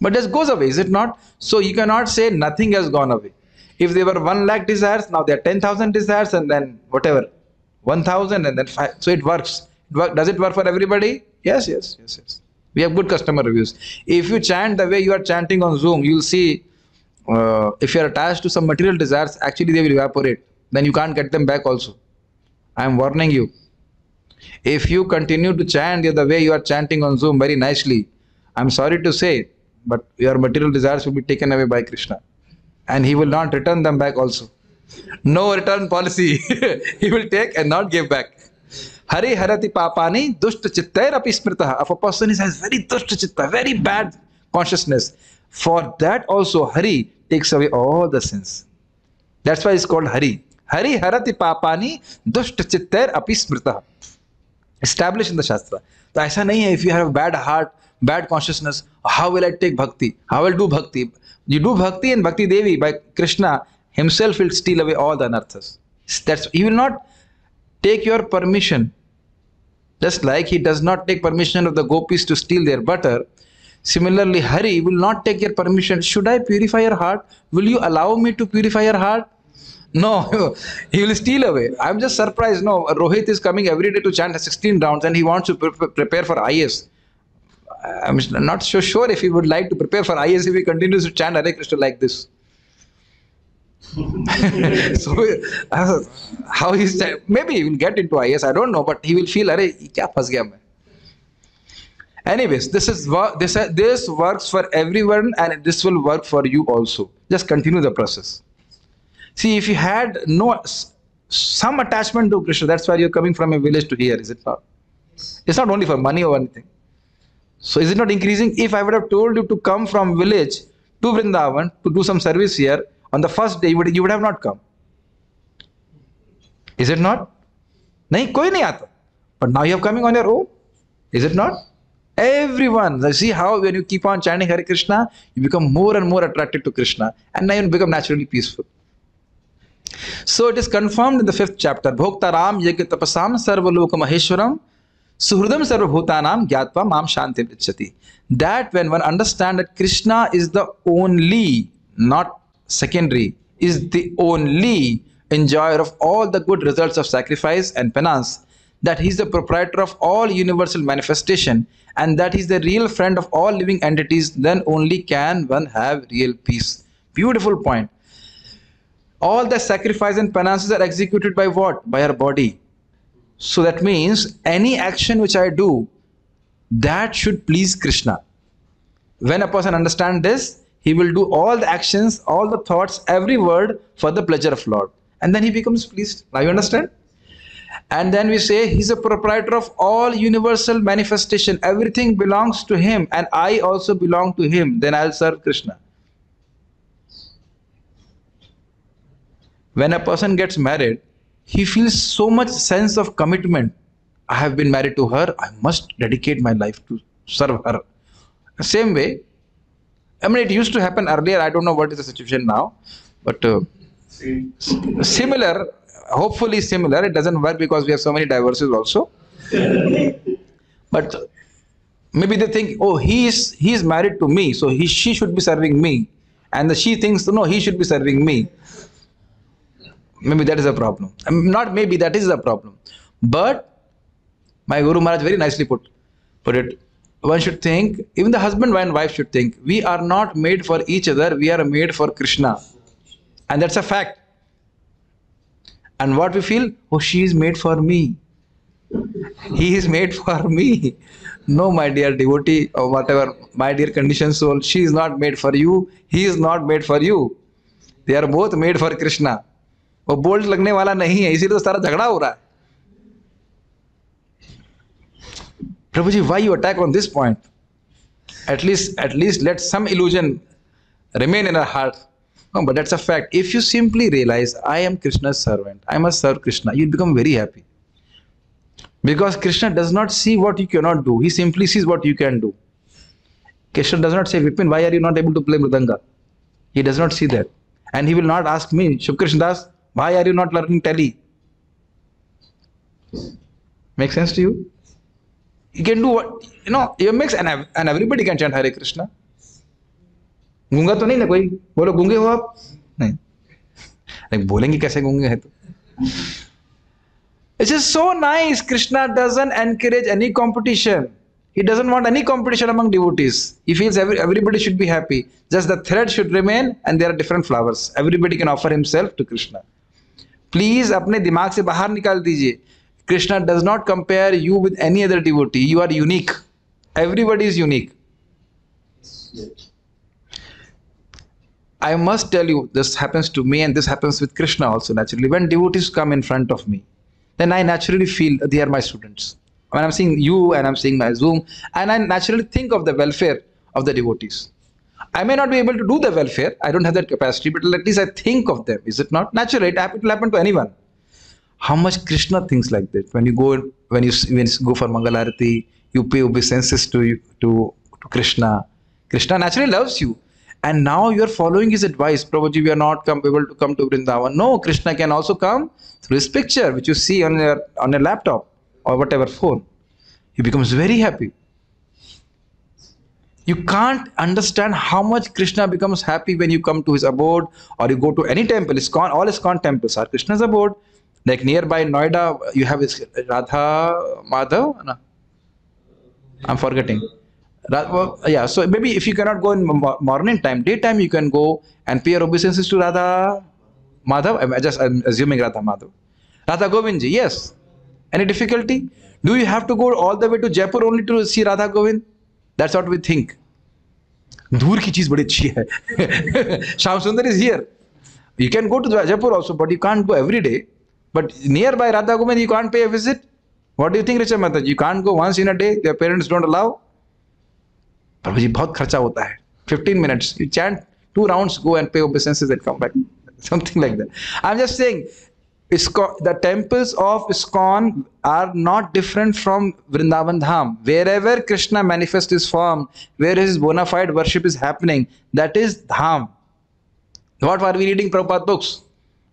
But this goes away, is it not? So you cannot say nothing has gone away. If there were one lakh desires, now there are ten thousand desires, and then whatever, one thousand, and then five. So it works. Does it work for everybody? Yes, yes, yes, yes. We have good customer reviews. If you chant the way you are chanting on Zoom, you'll see. Uh, if you are attached to some material desires, actually they will evaporate. Then you can't get them back. Also, I am warning you. If you continue to chant the way you are chanting on Zoom very nicely, I'm sorry to say, but your material desires will be taken away by Krishna. And he will not return them back also. No return policy. (laughs) he will take and not give back. Hari हरति पापानी दुष्ट चित्तैर अपि स्मृत। If a person is has very dushta chitta very bad consciousness for that also Hari takes away all the sense that's why is called Hari Hari हरति पापानी दुष्ट चित्तैर अपि स्मृत एस्टैब्लिश इन द शास्त्र तो ऐसा नहीं है if you have bad heart bad consciousness how will I take bhakti how will do bhakti you do bhakti in bhakti devi by Krishna himself will steal away all the anarthas that's you will not take your permission Just like he does not take permission of the gopis to steal their butter, similarly Hari will not take your permission. Should I purify your heart? Will you allow me to purify your heart? No, (laughs) he will steal away. I'm just surprised. No, Rohit is coming every day to chant 16 rounds and he wants to pre- pre- prepare for IS. I'm not so sure if he would like to prepare for IS if he continues to chant Hare Krishna like this. (laughs) so uh, how he's maybe he will get into IS, I don't know, but he will feel, अरे क्या फंस गया मैं. Anyways, this is wo- this this works for everyone and this will work for you also. Just continue the process. See, if you had no s- some attachment to Krishna, that's why you're coming from a village to here, is it not? It's not only for money or anything. So is it not increasing? If I would have told you to come from village to Vrindavan to do some service here, on the first day you would, you would have not come. Is it not? नहीं कोई नहीं आता. But now you are coming on your own. Is it not? Everyone. See how when you keep on chanting Hare Krishna, you become more and more attracted to Krishna, and now you become naturally peaceful. So it is confirmed in the fifth chapter. Bhoktaram yajna tapasam sarvaloka maheshwaram suhridam sarvabhutanam gyatva mam shanti prichati. That when one understands that Krishna is the only, not secondary, is the only enjoyer of all the good results of sacrifice and penance, that he is the proprietor of all universal manifestation, and that he is the real friend of all living entities, then only can one have real peace. Beautiful point all the sacrifice and penances are executed by what? By our body. So that means any action which I do, that should please Krishna. When a person understands this, he will do all the actions, all the thoughts, every word for the pleasure of Lord. And then he becomes pleased. Now you understand? And then we say he's a proprietor of all universal manifestation. Everything belongs to him, and I also belong to him. Then I'll serve Krishna. when a person gets married, he feels so much sense of commitment. I have been married to her. I must dedicate my life to serve her. Same way, I mean, it used to happen earlier. I don't know what is the situation now, but uh, similar. Hopefully, similar. It doesn't work because we have so many divorces also. But maybe they think, oh, he is he is married to me, so he she should be serving me, and the she thinks, no, he should be serving me maybe that is a problem Um, not maybe that is a problem but my guru maharaj very nicely put put it one should think even the husband and wife should think we are not made for each other we are made for krishna and that's a fact and what we feel oh she is made for me he is made for me no my dear devotee or whatever my dear conditioned soul she is not made for you he is not made for you they are both made for krishna वो bolt लगने वाला नहीं है इसीलिए तो सारा झगड़ा हो रहा है Prabhuji, why you attack on this point? At least, at least let some illusion remain in our heart. No, but that's a fact. If you simply realize, I am Krishna's servant, I must serve Krishna, you'll become very happy. Because Krishna does not see what you cannot do, he simply sees what you can do. Krishna does not say, Vipin, why are you not able to play Mridanga? He does not see that. And he will not ask me, Shubhkrishnadas, why are you not learning tally? Make sense to you? You can do what you know you mix and, and everybody can chant hare krishna गूँगा तो नहीं ना कोई बोलो गूँगे हो आप नहीं नहीं बोलेंगे कैसे गूँगे हैं तो It's just so nice. Krishna doesn't encourage any competition. He doesn't want any competition among devotees. He feels every, everybody should be happy. Just the thread should remain and there are different flowers. Everybody can offer himself to Krishna. Please अपने दिमाग से बाहर निकाल दीजिए Krishna does not compare you with any other devotee. You are unique. Everybody is unique. I must tell you, this happens to me and this happens with Krishna also naturally. When devotees come in front of me, then I naturally feel they are my students. When I'm seeing you and I'm seeing my Zoom, and I naturally think of the welfare of the devotees. I may not be able to do the welfare. I don't have that capacity, but at least I think of them. Is it not? Naturally, it will happen to anyone. How much Krishna thinks like that? When you go, when you when you go for Mangalarati, you pay obeisances to to, to Krishna. Krishna naturally loves you, and now you are following his advice. Prabhuji, we are not come, able to come to Vrindavan. No, Krishna can also come through his picture, which you see on your on your laptop or whatever phone. He becomes very happy. You can't understand how much Krishna becomes happy when you come to his abode or you go to any temple. ISKCON, all ISKCON temples are Krishna's abode. Like nearby Noida, you have his Radha Madhav. No? I'm forgetting. Ra- well, yeah, so maybe if you cannot go in morning time, daytime you can go and pay your obeisances to Radha Madhav. I'm just I'm assuming Radha Madhav. Radha Govindji, yes. Any difficulty? Do you have to go all the way to Jaipur only to see Radha Govind? That's what we think. दूर की चीज़ बड़ी अच्छी है Shyam Sundar is here you can go to Jaipur also, but you can't go every day. But nearby Radha Govind, you can't pay a visit. What do you think, Richa Mata? You can't go once in a day. Their parents don't allow. Prabhu ji बहुत खर्चा होता है 15 minutes. You chant two rounds, go and pay obeisances and come back. Something like that. I'm just saying, ISKCON, the temples of ISKCON are not different from Vrindavan Dham. Wherever Krishna manifests his form, where his bona fide worship is happening, that is Dham. What are we reading Prabhupada books?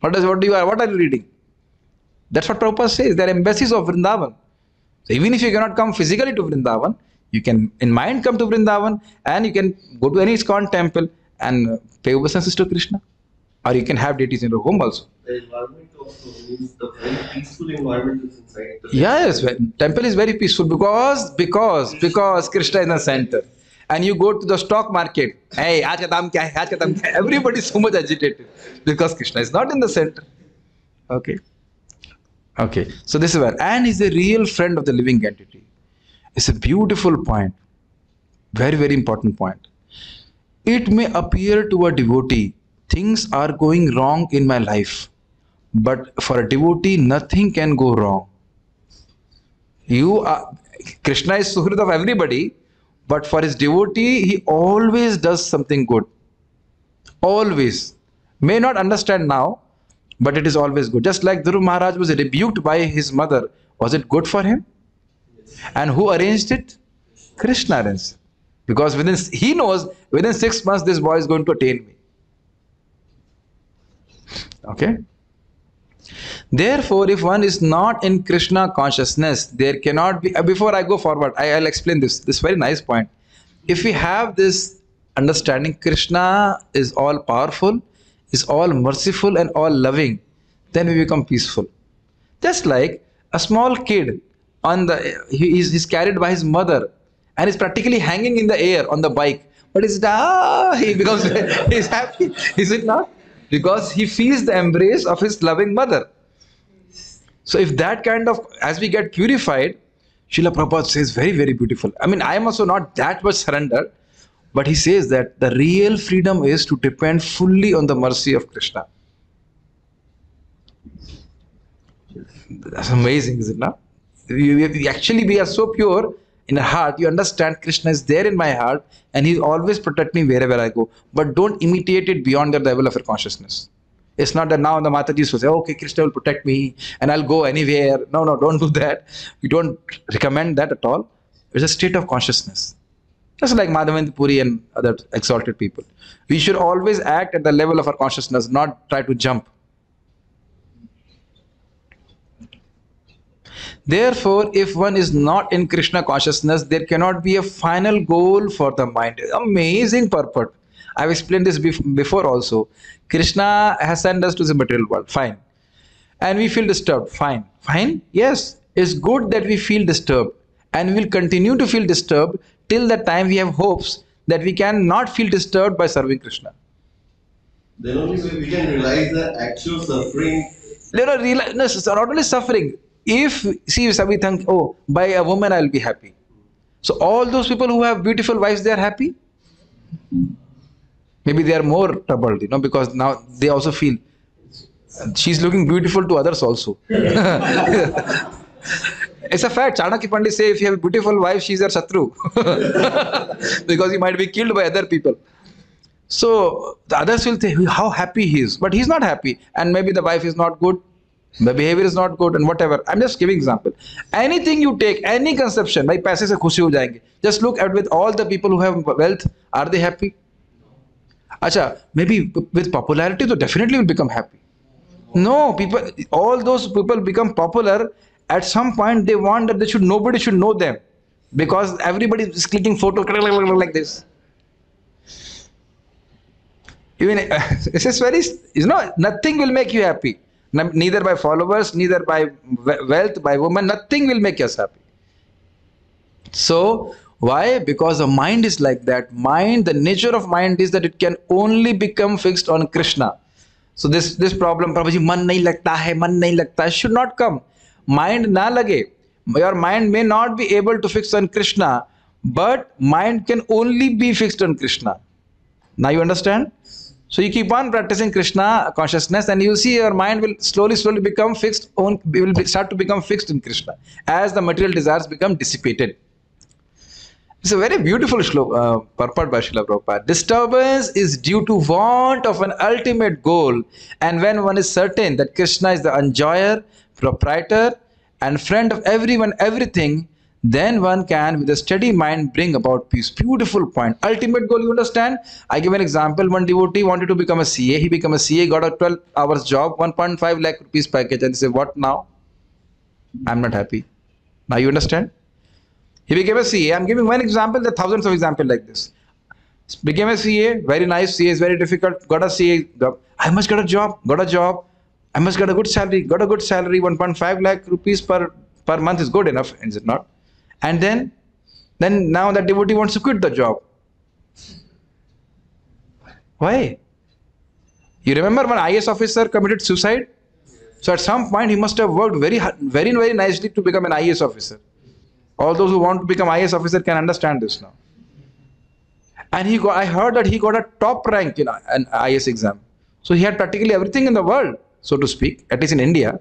What is what do you are what are you reading? That's what Prabhupada says. There are embassies of Vrindavan. So even if you cannot come physically to Vrindavan, you can in mind come to Vrindavan and you can go to any ISKCON temple and pay obeisances to Krishna. Or you can have deities in your home also. The environment the very peaceful environment yes, temple is very peaceful because because because Krishna is the center. and you go to the stock market. Hey. Everybody is so much agitated because Krishna is not in the center. Okay. Okay. So this is where and is a real friend of the living entity. It's a beautiful point. Very very important point. It may appear to a devotee things are going wrong in my life, but for a devotee nothing can go wrong you are krishna is suhrid of everybody but for his devotee he always does something good always may not understand now but it is always good just like dhruv maharaj was rebuked by his mother was it good for him and who arranged it krishna arranged it. because within he knows within 6 months this boy is going to attain me okay Therefore, if one is not in Krishna consciousness, there cannot be. uh, Before I go forward, I, will explain this. This very nice point. If we have this understanding, Krishna is all powerful, is all merciful, and all loving, then we become peaceful. Just like a small kid on the he is he's carried by his mother and is practically hanging in the air on the bike, but ah he becomes (laughs) he's happy. Is it not? Because he feels the embrace of his loving mother. So if that kind of, as we get purified, Srila Prabhupada says very, very beautiful. I mean, I am also not that much surrender, but he says that the real freedom is to depend fully on the mercy of Krishna. That's amazing, is it not? You- actually, we are so pure in our heart. You understand Krishna is there in my heart and He'll always protect me wherever I go. But don't imitate it beyond the level of your consciousness. It's not that now the Matajis will say, okay, Krishna will protect me and I'll go anywhere. No, no, don't do that. We don't recommend that at all. It's a state of consciousness. Just like Madhavendra Puri and other exalted people. We should always act at the level of our consciousness, not try to jump. Therefore, if one is not in Krishna consciousness, there cannot be a final goal for the mind. Amazing purport. I've explained this before also. Krishna has sent us to the material world. Fine. And we feel disturbed. Fine. Fine. Yes. It's good that we feel disturbed. And we'll continue to feel disturbed till the time we have hopes that we can not feel disturbed by serving Krishna. Then only we we can realize the actual suffering. You know, realize, no, not only suffering. If, see, we think, oh, by a woman I'll be happy. So all those people who have beautiful wives, they are happy. Maybe they are more troubled, you know, because now they also feel she's looking beautiful to others also. (laughs) it's a fact. Chanakya Pandit say if you have a beautiful wife, she's your satru. because you might be killed by other people. So the others will think how happy he is, but he's not happy, and maybe the wife is not good, the behavior is not good, and whatever. I'm just giving example. Anything you take, any conception, like पैसे से खुशी हो जाएँगे. Just look at with all the people who have wealth, are they happy? Acha, maybe with popularity, so definitely will become happy. No, people, all those people become popular. At some point, they want that they should nobody should know them. Because everybody is clicking photo like this. Even (laughs) this is very you know nothing will make you happy. Neither by followers neither by wealth by woman nothing will make us happy. So why? Because the mind is like that. Mind the nature of mind is that it can only become fixed on krishna. So this this problem prabhuji man nahi lagta hai man nahi lagta should not come mind na lage your mind may not be able to fix on krishna but mind can only be fixed on krishna now you understand so you keep on practicing Krishna consciousness, and you see your mind will slowly, slowly become fixed. On will start to become fixed in Krishna as the material desires become dissipated. It's a very beautiful shlo- uh, purport by Srila Prabhupada. Disturbance is due to want of an ultimate goal, and when one is certain that Krishna is the enjoyer, proprietor, and friend of everyone, everything, then one can, with a steady mind, bring about peace. Beautiful point. Ultimate goal, you understand? I give an example. One devotee wanted to become a CA. He became a CA, got a 12 hours job, 1.5 lakh rupees package, and he said, What now? I'm not happy. Now you understand? He became a CA. I'm giving one example. There are thousands of examples like this. Became a CA, very nice. CA is very difficult. Got a CA. Got, I must get a job. Got a job. I must get a good salary. Got a good salary. 1.5 lakh rupees per per month is good enough, is it not? And then, then now that devotee wants to quit the job. Why? You remember when IS officer committed suicide? So at some point he must have worked very, very, very nicely to become an IS officer. All those who want to become IS officer can understand this now. And he got, I heard that he got a top rank in an IS exam. So he had practically everything in the world, so to speak, at least in India.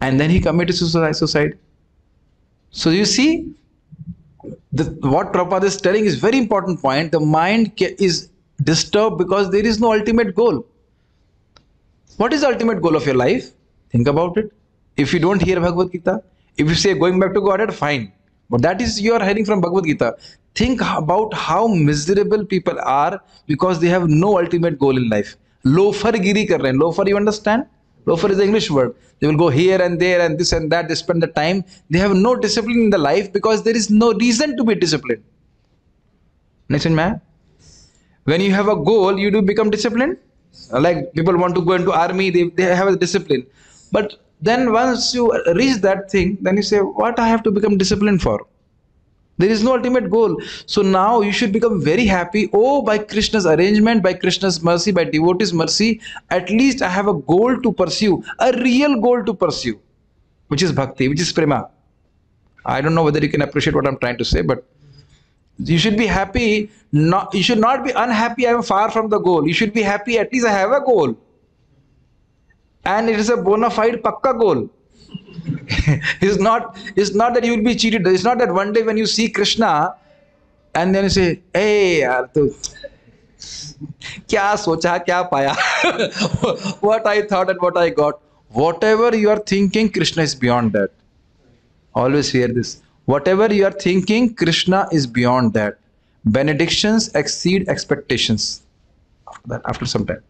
And then he committed suicide. So you see, the, what Prabhupada is telling is very important point. The mind is disturbed because there is no ultimate goal. What is the ultimate goal of your life? Think about it. If you don't hear Bhagavad Gita, if you say going back to Godhead, fine. But that is you are hearing from Bhagavad Gita. Think about how miserable people are because they have no ultimate goal in life. Loafergiri kar rahe hain. Loafer, you understand? Loafer is the English word. They will go here and there and this and that. They spend the time. They have no discipline in the life because there is no reason to be disciplined. Listen, man. When you have a goal, you do become disciplined. Like people want to go into army, they, they have a discipline. But then once you reach that thing, then you say, what I have to become disciplined for? There is no ultimate goal. So now you should become very happy. Oh, by Krishna's arrangement, by Krishna's mercy, by devotee's mercy, at least I have a goal to pursue, a real goal to pursue, which is bhakti, which is prema. I don't know whether you can appreciate what I'm trying to say, but you should be happy. Not you should not be unhappy. I am far from the goal. You should be happy. At least I have a goal, and it is a bona fide pakka goal. (laughs) it's not it's not that you will be cheated. It's not that one day when you see Krishna and then you say, hey, yaar, kya socha, kya paya? what I thought and what I got. Whatever you are thinking, Krishna is beyond that. Always hear this. Whatever you are thinking, Krishna is beyond that. Benedictions exceed expectations. That, after some time.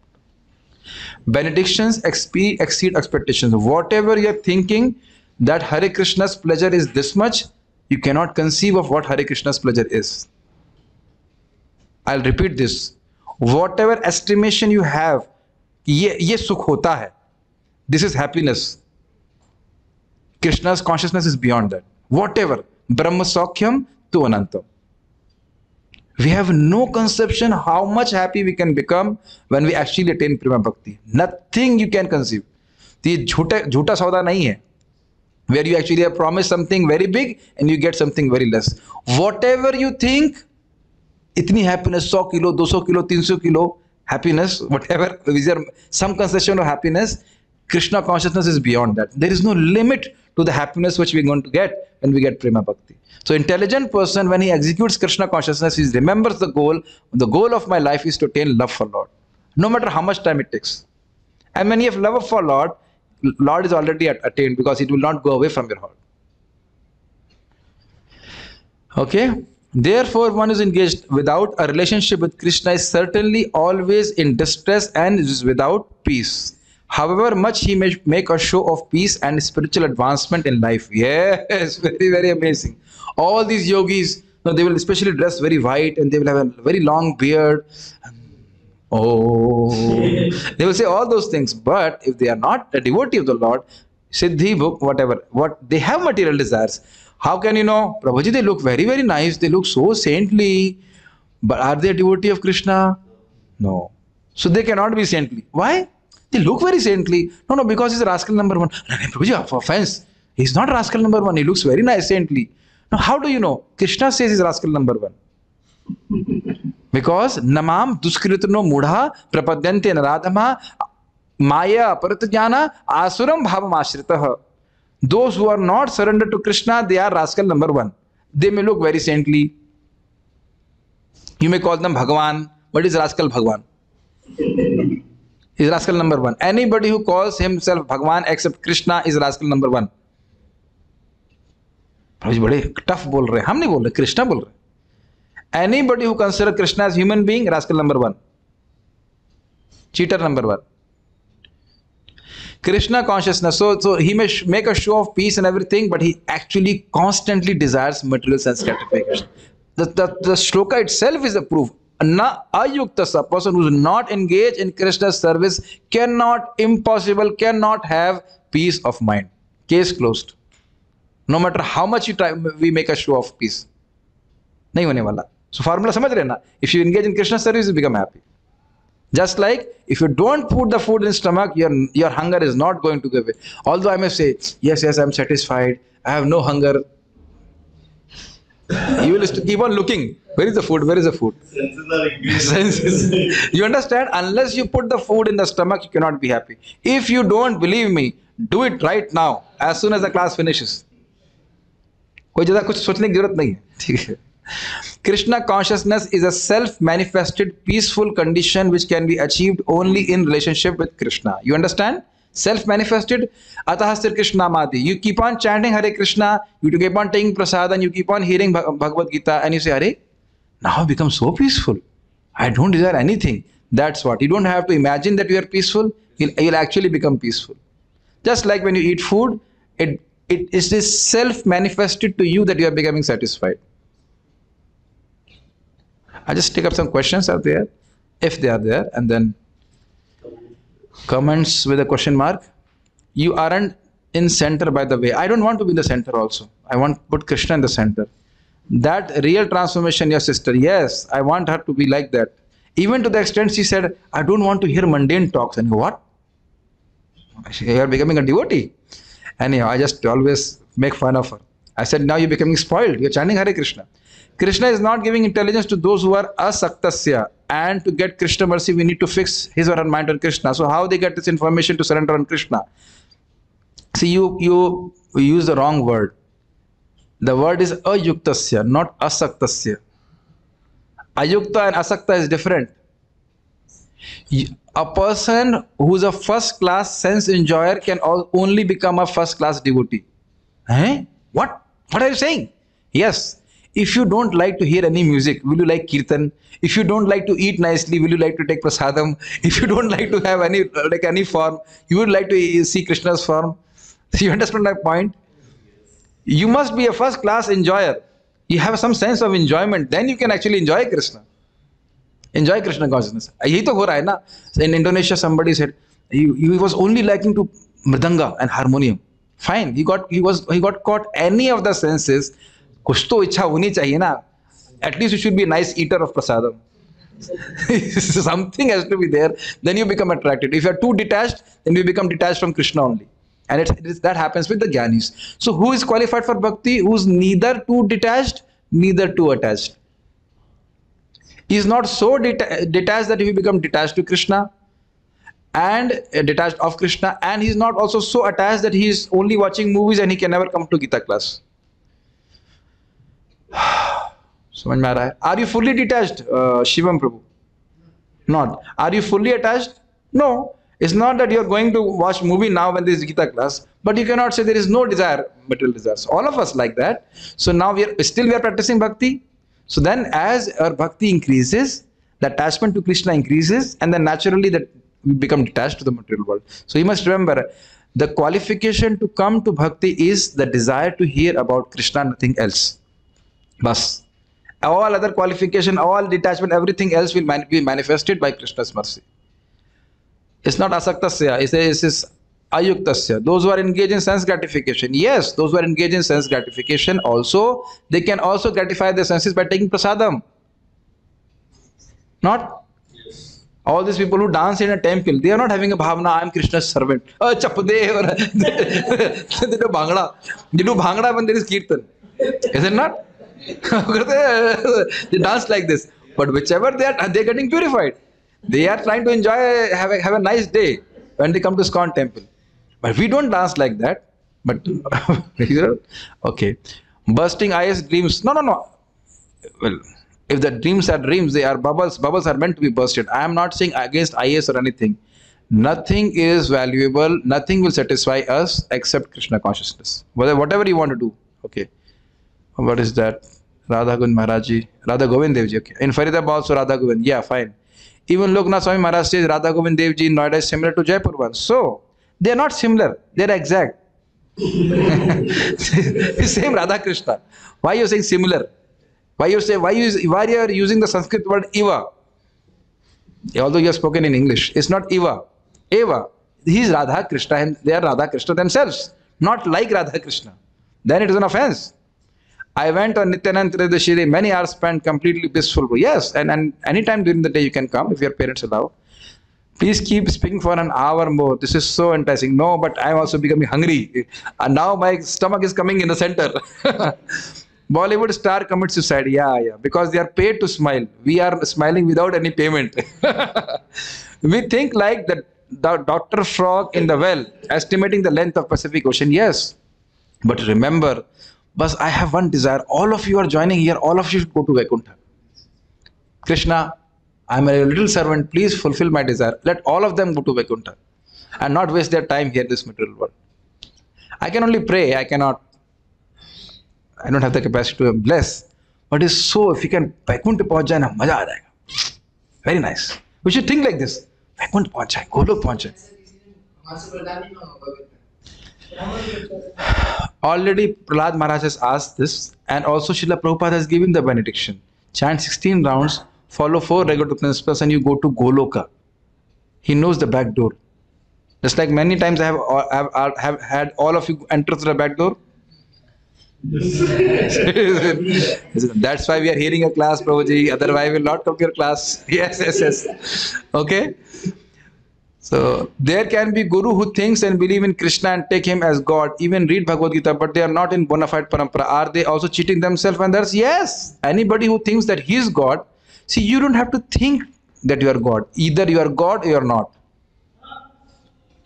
Benedictions exceed expectations. Whatever you are thinking, that Hare Krishna's pleasure is this much, you cannot conceive of what Hare Krishna's pleasure is. I'll repeat this. Whatever estimation you have, ये ये सुख होता है. This is happiness. Krishna's consciousness is beyond that. Whatever. Brahma Saukhyam to Anantam. We have no conception how much happy we can become when we actually attain Prema Bhakti. Nothing you can conceive. तो ये झूठा झूठा सौदा नहीं है where you actually have promised something very big and you get something very less. Whatever you think, इतनी happiness 100 kilo, 200 kilo, 300 kilo happiness, whatever, is there some concession of happiness, Krishna consciousness is beyond that. There is no limit to the happiness which we're going to get when we get prema bhakti. So intelligent person, when he executes Krishna consciousness, he remembers the goal. The goal of my life is to attain love for Lord, no matter how much time it takes. And when you have love for Lord, Lord is already at- attained because it will not go away from your heart. Okay? Therefore, one is engaged without a relationship with Krishna is certainly always in distress and is without peace. However much he may make a show of peace and spiritual advancement in life. Yes, (laughs) very, very amazing. All these yogis, know, they will especially dress very white and they will have a very long beard. Um, oh, (laughs) they will say all those things. But if they are not a devotee of the Lord, Siddhi book, whatever, what they have material desires. How can you know? Prabhuji, they look very, very nice. They look so saintly. But are they a devotee of Krishna? No. So they cannot be saintly. Why? They look very saintly. No, no, because he's rascal number one. Prabhuji, for offense. He's not rascal number one. He looks very nice, saintly. Now, how do you know? Krishna says he's rascal number one. Because namam duskritno mudha prapadyante naradama maya aparatjnana asuram bhavam ashritah. Those who are not surrendered to Krishna, they are rascal number one. They may look very saintly. You may call them Bhagavan, but is rascal Bhagavan. Is rascal number one anybody who calls himself Bhagavan except Krishna is rascal number one Prabhuji बड़े tough बोल रहे हैं हम नहीं बोल रहे कृष्णा बोल रहे anybody who consider Krishna as human being rascal number one cheater number one Krishna consciousness so so he may make a show of peace and everything but he actually constantly desire material sense gratification the shloka itself is a proof not ayukta person who is not engaged in krishna's service cannot impossible cannot have peace of mind. Case closed. No matter how much you try we make a show of peace. Nahi hone wala. So formula samajh lena if you engage in krishna service you become happy. Just like if you don't put the food in stomach your your hunger is not going to go away although i may say yes yes i'm satisfied. I have no hunger You will st- keep on looking. Where is the food? Where is the food? Senses are engaged. (laughs) Senses. you understand? Unless you put the food in the stomach, you cannot be happy. If you don't believe me, do it right now. As soon as the class finishes. कोई ज़्यादा कुछ सोचने की जरूरत नहीं है ठीक है Krishna consciousness is a self-manifested peaceful condition which can be achieved only in relationship with Krishna. You understand? Self-manifested. Atah Sri Krishna Madi. You keep on chanting Hare Krishna, you keep on taking prasad and you keep on hearing Bhagavad Gita and you say, Hare, now become so peaceful. I don't desire anything. That's what. You don't have to imagine that you are peaceful. You'll, you'll actually become peaceful. Just like when you eat food, it, it is this self-manifested to you that you are becoming satisfied. I just take up some questions out there, if they are there, and then comments with a question mark. You aren't in center, by the way. I don't want to be in the center also. I want put Krishna in the center. That real transformation, your sister, yes, I want her to be like that. Even to the extent she said, I don't want to hear mundane talks. And what? You are becoming a devotee. Anyhow, I just always make fun of her. I said, now you're becoming spoiled. You're chanting Hare Krishna. Krishna is not giving intelligence to those who are asaktasya. And to get Krishna mercy, we need to fix his or her mind on Krishna. So how they get this information to surrender on Krishna? See, you you use the wrong word. The word is ayuktasya, not asaktasya. Ayukta and asakta is different. A person who's a first class sense enjoyer can only become a first class devotee. Eh? What? What are you saying? Yes if you don't like to hear any music will you like kirtan? If you don't like to eat nicely will you like to take prasadam? (laughs) If you don't like to have any uh, like any form you would like to see krishna's form (laughs) you understand my point? You must be a first class enjoyer. You have some sense of enjoyment then you can actually enjoy krishna. Enjoy krishna consciousness. Yahi in indonesia somebody said he, he was only liking to mridanga and harmonium. Fine he got he was he got caught any of the senses कुछ तो इच्छा होनी चाहिए ना. At least you should be a nice eater of prasadam. Something has to be there. Then you become attracted. If you are too detached, then you become detached from Krishna only. And it, it is, that happens with the Gyanis. So who is qualified for bhakti? Who's neither too detached, neither too attached. He is not so deta- detached that he will become detached to Krishna, and uh, detached of Krishna, and he's not also so attached that he's only watching movies and he can never come to Gita class. (sighs) समझ में आ रहा है? Are you fully detached Shivam Prabhu not are you fully attached no it's not that you are going to watch movie now when this Gita class but you cannot say there is no desire material desire all of us like that so now we are still we are practicing bhakti so then as our bhakti increases the attachment to Krishna increases and then naturally that we become detach to the material world so you must remember the qualification to come to bhakti is the desire to hear about Krishna nothing else Bas. All other qualification, all detachment, everything else will man- be manifested by Krishna's mercy. It's not asaktasya, it's, it's, it's ayuktasya. Those who are engaged in sense gratification, yes, those who are engaged in sense gratification also, they can also gratify their senses by taking prasadam. Not? All these people who dance in a temple, they are not having a bhavana, I am Krishna's servant. Oh, chapde, or they do bhangra. They do bhangra when there is kirtan. Is it not? (laughs) they dance like this. But whichever they are, they are getting purified. They are trying to enjoy, have a, have a nice day when they come to ISKCON temple. But we don't dance like that. But, (laughs) okay. Bursting eyes, dreams. No, no, no. Well, if the dreams are dreams, they are bubbles. Bubbles are meant to be bursted. I am not saying against IS or anything. Nothing is valuable. Nothing will satisfy us except Krishna consciousness. Whatever you want to do. Okay. What is that? Radha Govind Maharaji. Radha Govind Devji. Okay. In Faridabad also Radha Govind. Yeah, fine. Even Loknath Swami Maharaj says Radha Govind Devji in Noida is similar to Jaipur one. So, they are not similar. They are exact. Same Radha Krishna. Why you saying similar? Why you say why you why you are using the Sanskrit word Eva? Although you have spoken in English, it's not Eva. Eva. He is Radha Krishna and they are Radha Krishna themselves, not like Radha Krishna. Then it is an offense. I went on Nityanand Trayodashi, many hours spent completely blissful. Yes, and, and anytime during the day you can come if your parents allow. Please keep speaking for an hour more. This is so enticing. No, but I'm also becoming hungry. And now my stomach is coming in the center. (laughs) Bollywood star commits suicide. Yeah, yeah. Because they are paid to smile. We are smiling without any payment. (laughs) we think like the, the Dr. Frog in the well, estimating the length of Pacific Ocean. Yes. But remember, but I have one desire. All of you are joining here. All of you should go to Vaikuntha. Krishna, I am a little servant. Please fulfill my desire. Let all of them go to Vaikuntha and not waste their time here in this material world. I can only pray. I cannot. I don't have the capacity to bless. But it's so if you can Vaikuntha पहुंच जाए ना मजा आ जाएगा. Very nice. We should think like this. Vaikuntha पहुंच जाए, गोलोक पहुंच जाए. Already Prahlad Maharaj has asked this, and also Srila Prabhupada has given the benediction. Chant 16 rounds, follow four regular principles, and you go to Goloka. He knows the back door. Just like many times I have, uh, have, uh, have had all of you enter through the back door. (laughs) That's why we are hearing a class, Prabhuji. Otherwise, we will not come to your class. (laughs) Yes, yes, yes. Okay. So there can be guru who thinks and believe in Krishna and take him as God, even read Bhagavad Gita, but they are not in bona fide parampara. Are they also cheating themselves and others? Yes. Anybody who thinks that he is God, see, you don't have to think that you are God. Either you are God or you are not.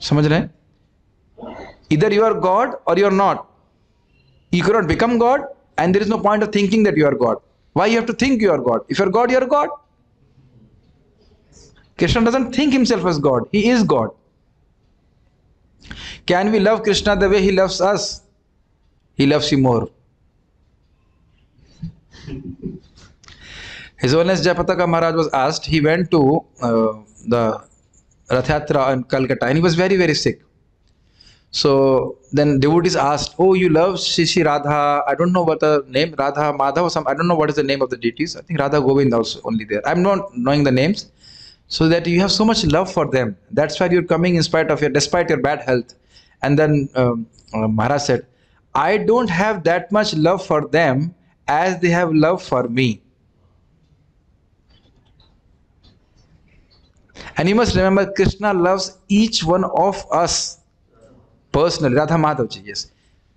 समझ रहे Either you are God or you are not. You cannot become God, and there is no point of thinking that you are God. Why you have to think you are God? If you are God, you are God. Krishna doesn't think himself as God, he is God. Can we love Krishna the way he loves us? He loves you more. (laughs) His Holiness Jayapataka Maharaj was asked, he went to uh, the Rath Yatra in Calcutta and he was very, very sick. So then devotees asked, Oh, you love Sri Sri Radha. I don't know what the name, Radha Madhav or some, I don't know what is the name of the deities. I think Radha Govind also only there. I'm not knowing the names so that you have so much love for them. That's why you're coming in spite of your, despite your bad health. And then um, uh, Maharaj said, I don't have that much love for them as they have love for me. And you must remember, Krishna loves each one of us personally. Radha Madhavji, yes.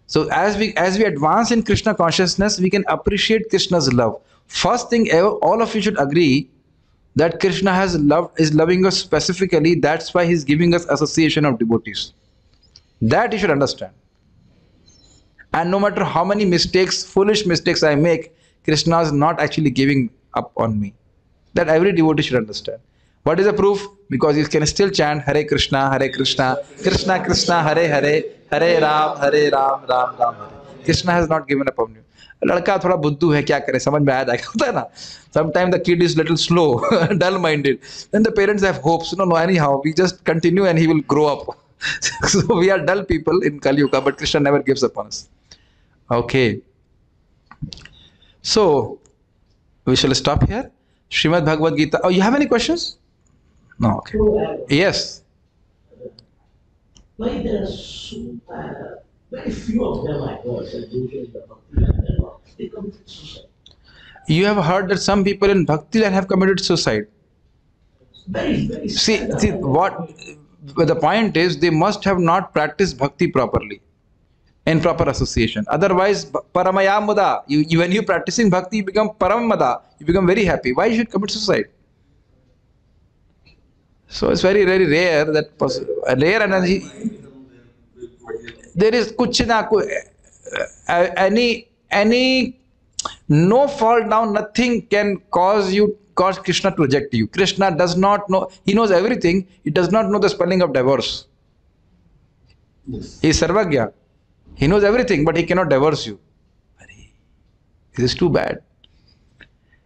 So as we as we advance in Krishna consciousness, we can appreciate Krishna's love. First thing ever, all of you should agree that Krishna has loved is loving us specifically. That's why he's giving us association of devotees. That you should understand. And no matter how many mistakes, foolish mistakes I make, Krishna is not actually giving up on me. That every devotee should understand. What is the proof? Because you can still chant Hare Krishna, Hare Krishna, Krishna Krishna, Hare Hare, Hare Ram, Hare Ram, Ram Ram Hare. Krishna has not given up on you. लड़का थोड़ा बुद्धू है क्या करे समझ में आया था होता है ना sometime the kid is little slow dull minded then the parents have hopes no no anyhow we just continue and he will grow up so we are dull people in kali yuga but krishna never gives up on us okay so we shall stop here Srimad Bhagavad Gita. Oh, you have any questions? No. Okay. Yes. Like there are so, uh, very few of them I heard usually the You have heard that some people in Bhakti land have committed suicide. See, see what the point is they must have not practiced bhakti properly in proper association. Otherwise, paramayamada, you, you when you're practicing bhakti, you become paramada, you become very happy. Why you should commit suicide? So it's very, very rare that uh, rare and there is kuch na uh, any any no fall down nothing can cause you cause krishna to reject you. Krishna does not know he knows everything he does not know the spelling of divorce. Yes. he is sarvagya he knows everything but he cannot divorce you. This is too bad.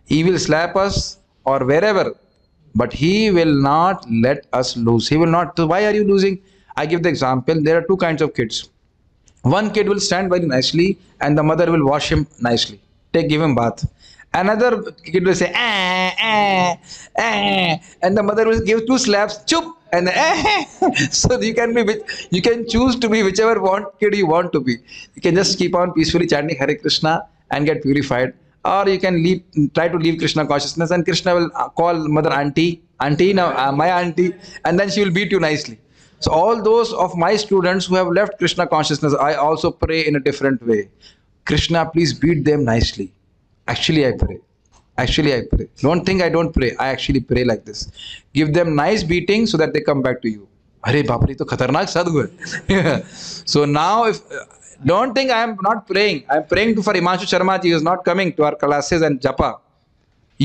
He will slap us or wherever but he will not let us lose. He will not so why are you losing? I give the example there are two kinds of kids one kid will stand very nicely and the mother will wash him nicely. Take give him bath. Another kid will say ah, ah, ah, and the mother will give two slaps chup and ah. (laughs) so you can be which- you can choose to be whichever want kid you want to be. You can just keep on peacefully chanting hare krishna and get purified. Or you can leave try to leave krishna consciousness and krishna will uh, call mother auntie auntie now uh, my auntie and then she will beat you nicely so all those of my students who have left krishna consciousness i also pray in a different way krishna please beat them nicely actually i pray actually i pray don't think i don't pray i actually pray like this give them nice beating so that they come back to you अरे बाप रे ये तो खतरनाक साधु है so now if don't think i am not praying i am praying to for Imanshu Sharma he is not coming to our classes and japa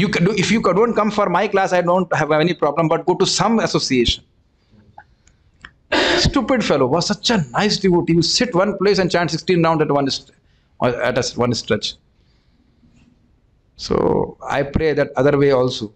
you can do if you don't come for my class i don't have any problem but go to some association stupid fellow was such a nice devotee. You sit one place and chant 16 rounds at one at a, one stretch. So i pray that other way also.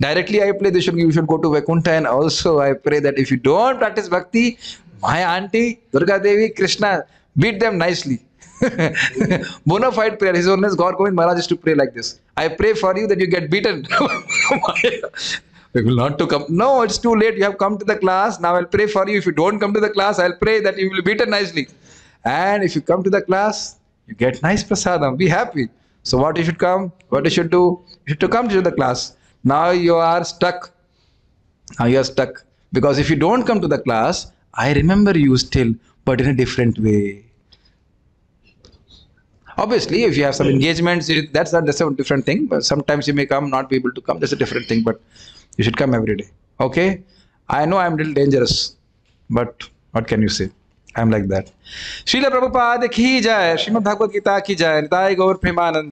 Directly i pray they should you should go to vaikuntha and also i pray that if you don't practice bhakti my auntie durga devi krishna beat them nicely. (laughs) Bona fide prayer. His holiness Gour Govind maharaj used to pray like this. I pray for you that you get beaten (laughs) we will not to come. No it's too late. You have come to the class. Now i'll pray for you. If you don't come to the class i'll pray that you will be beaten nicely. And if you come to the class you get nice prasadam. Be happy. So what you should come what you should do you should to come to the class. Now you are stuck. Now you are stuck. Because if you don't come to the class i remember you still but in a different way. Obviously if you have some engagements that's a, that's a different thing but sometimes you may come not be able to come that's a different thing but you should come every day okay i know i'm a little dangerous but what can you say i'm like that Srila Prabhupada ki jai Srimad Bhagavad Gita ki jai Nitai Gaur Premanand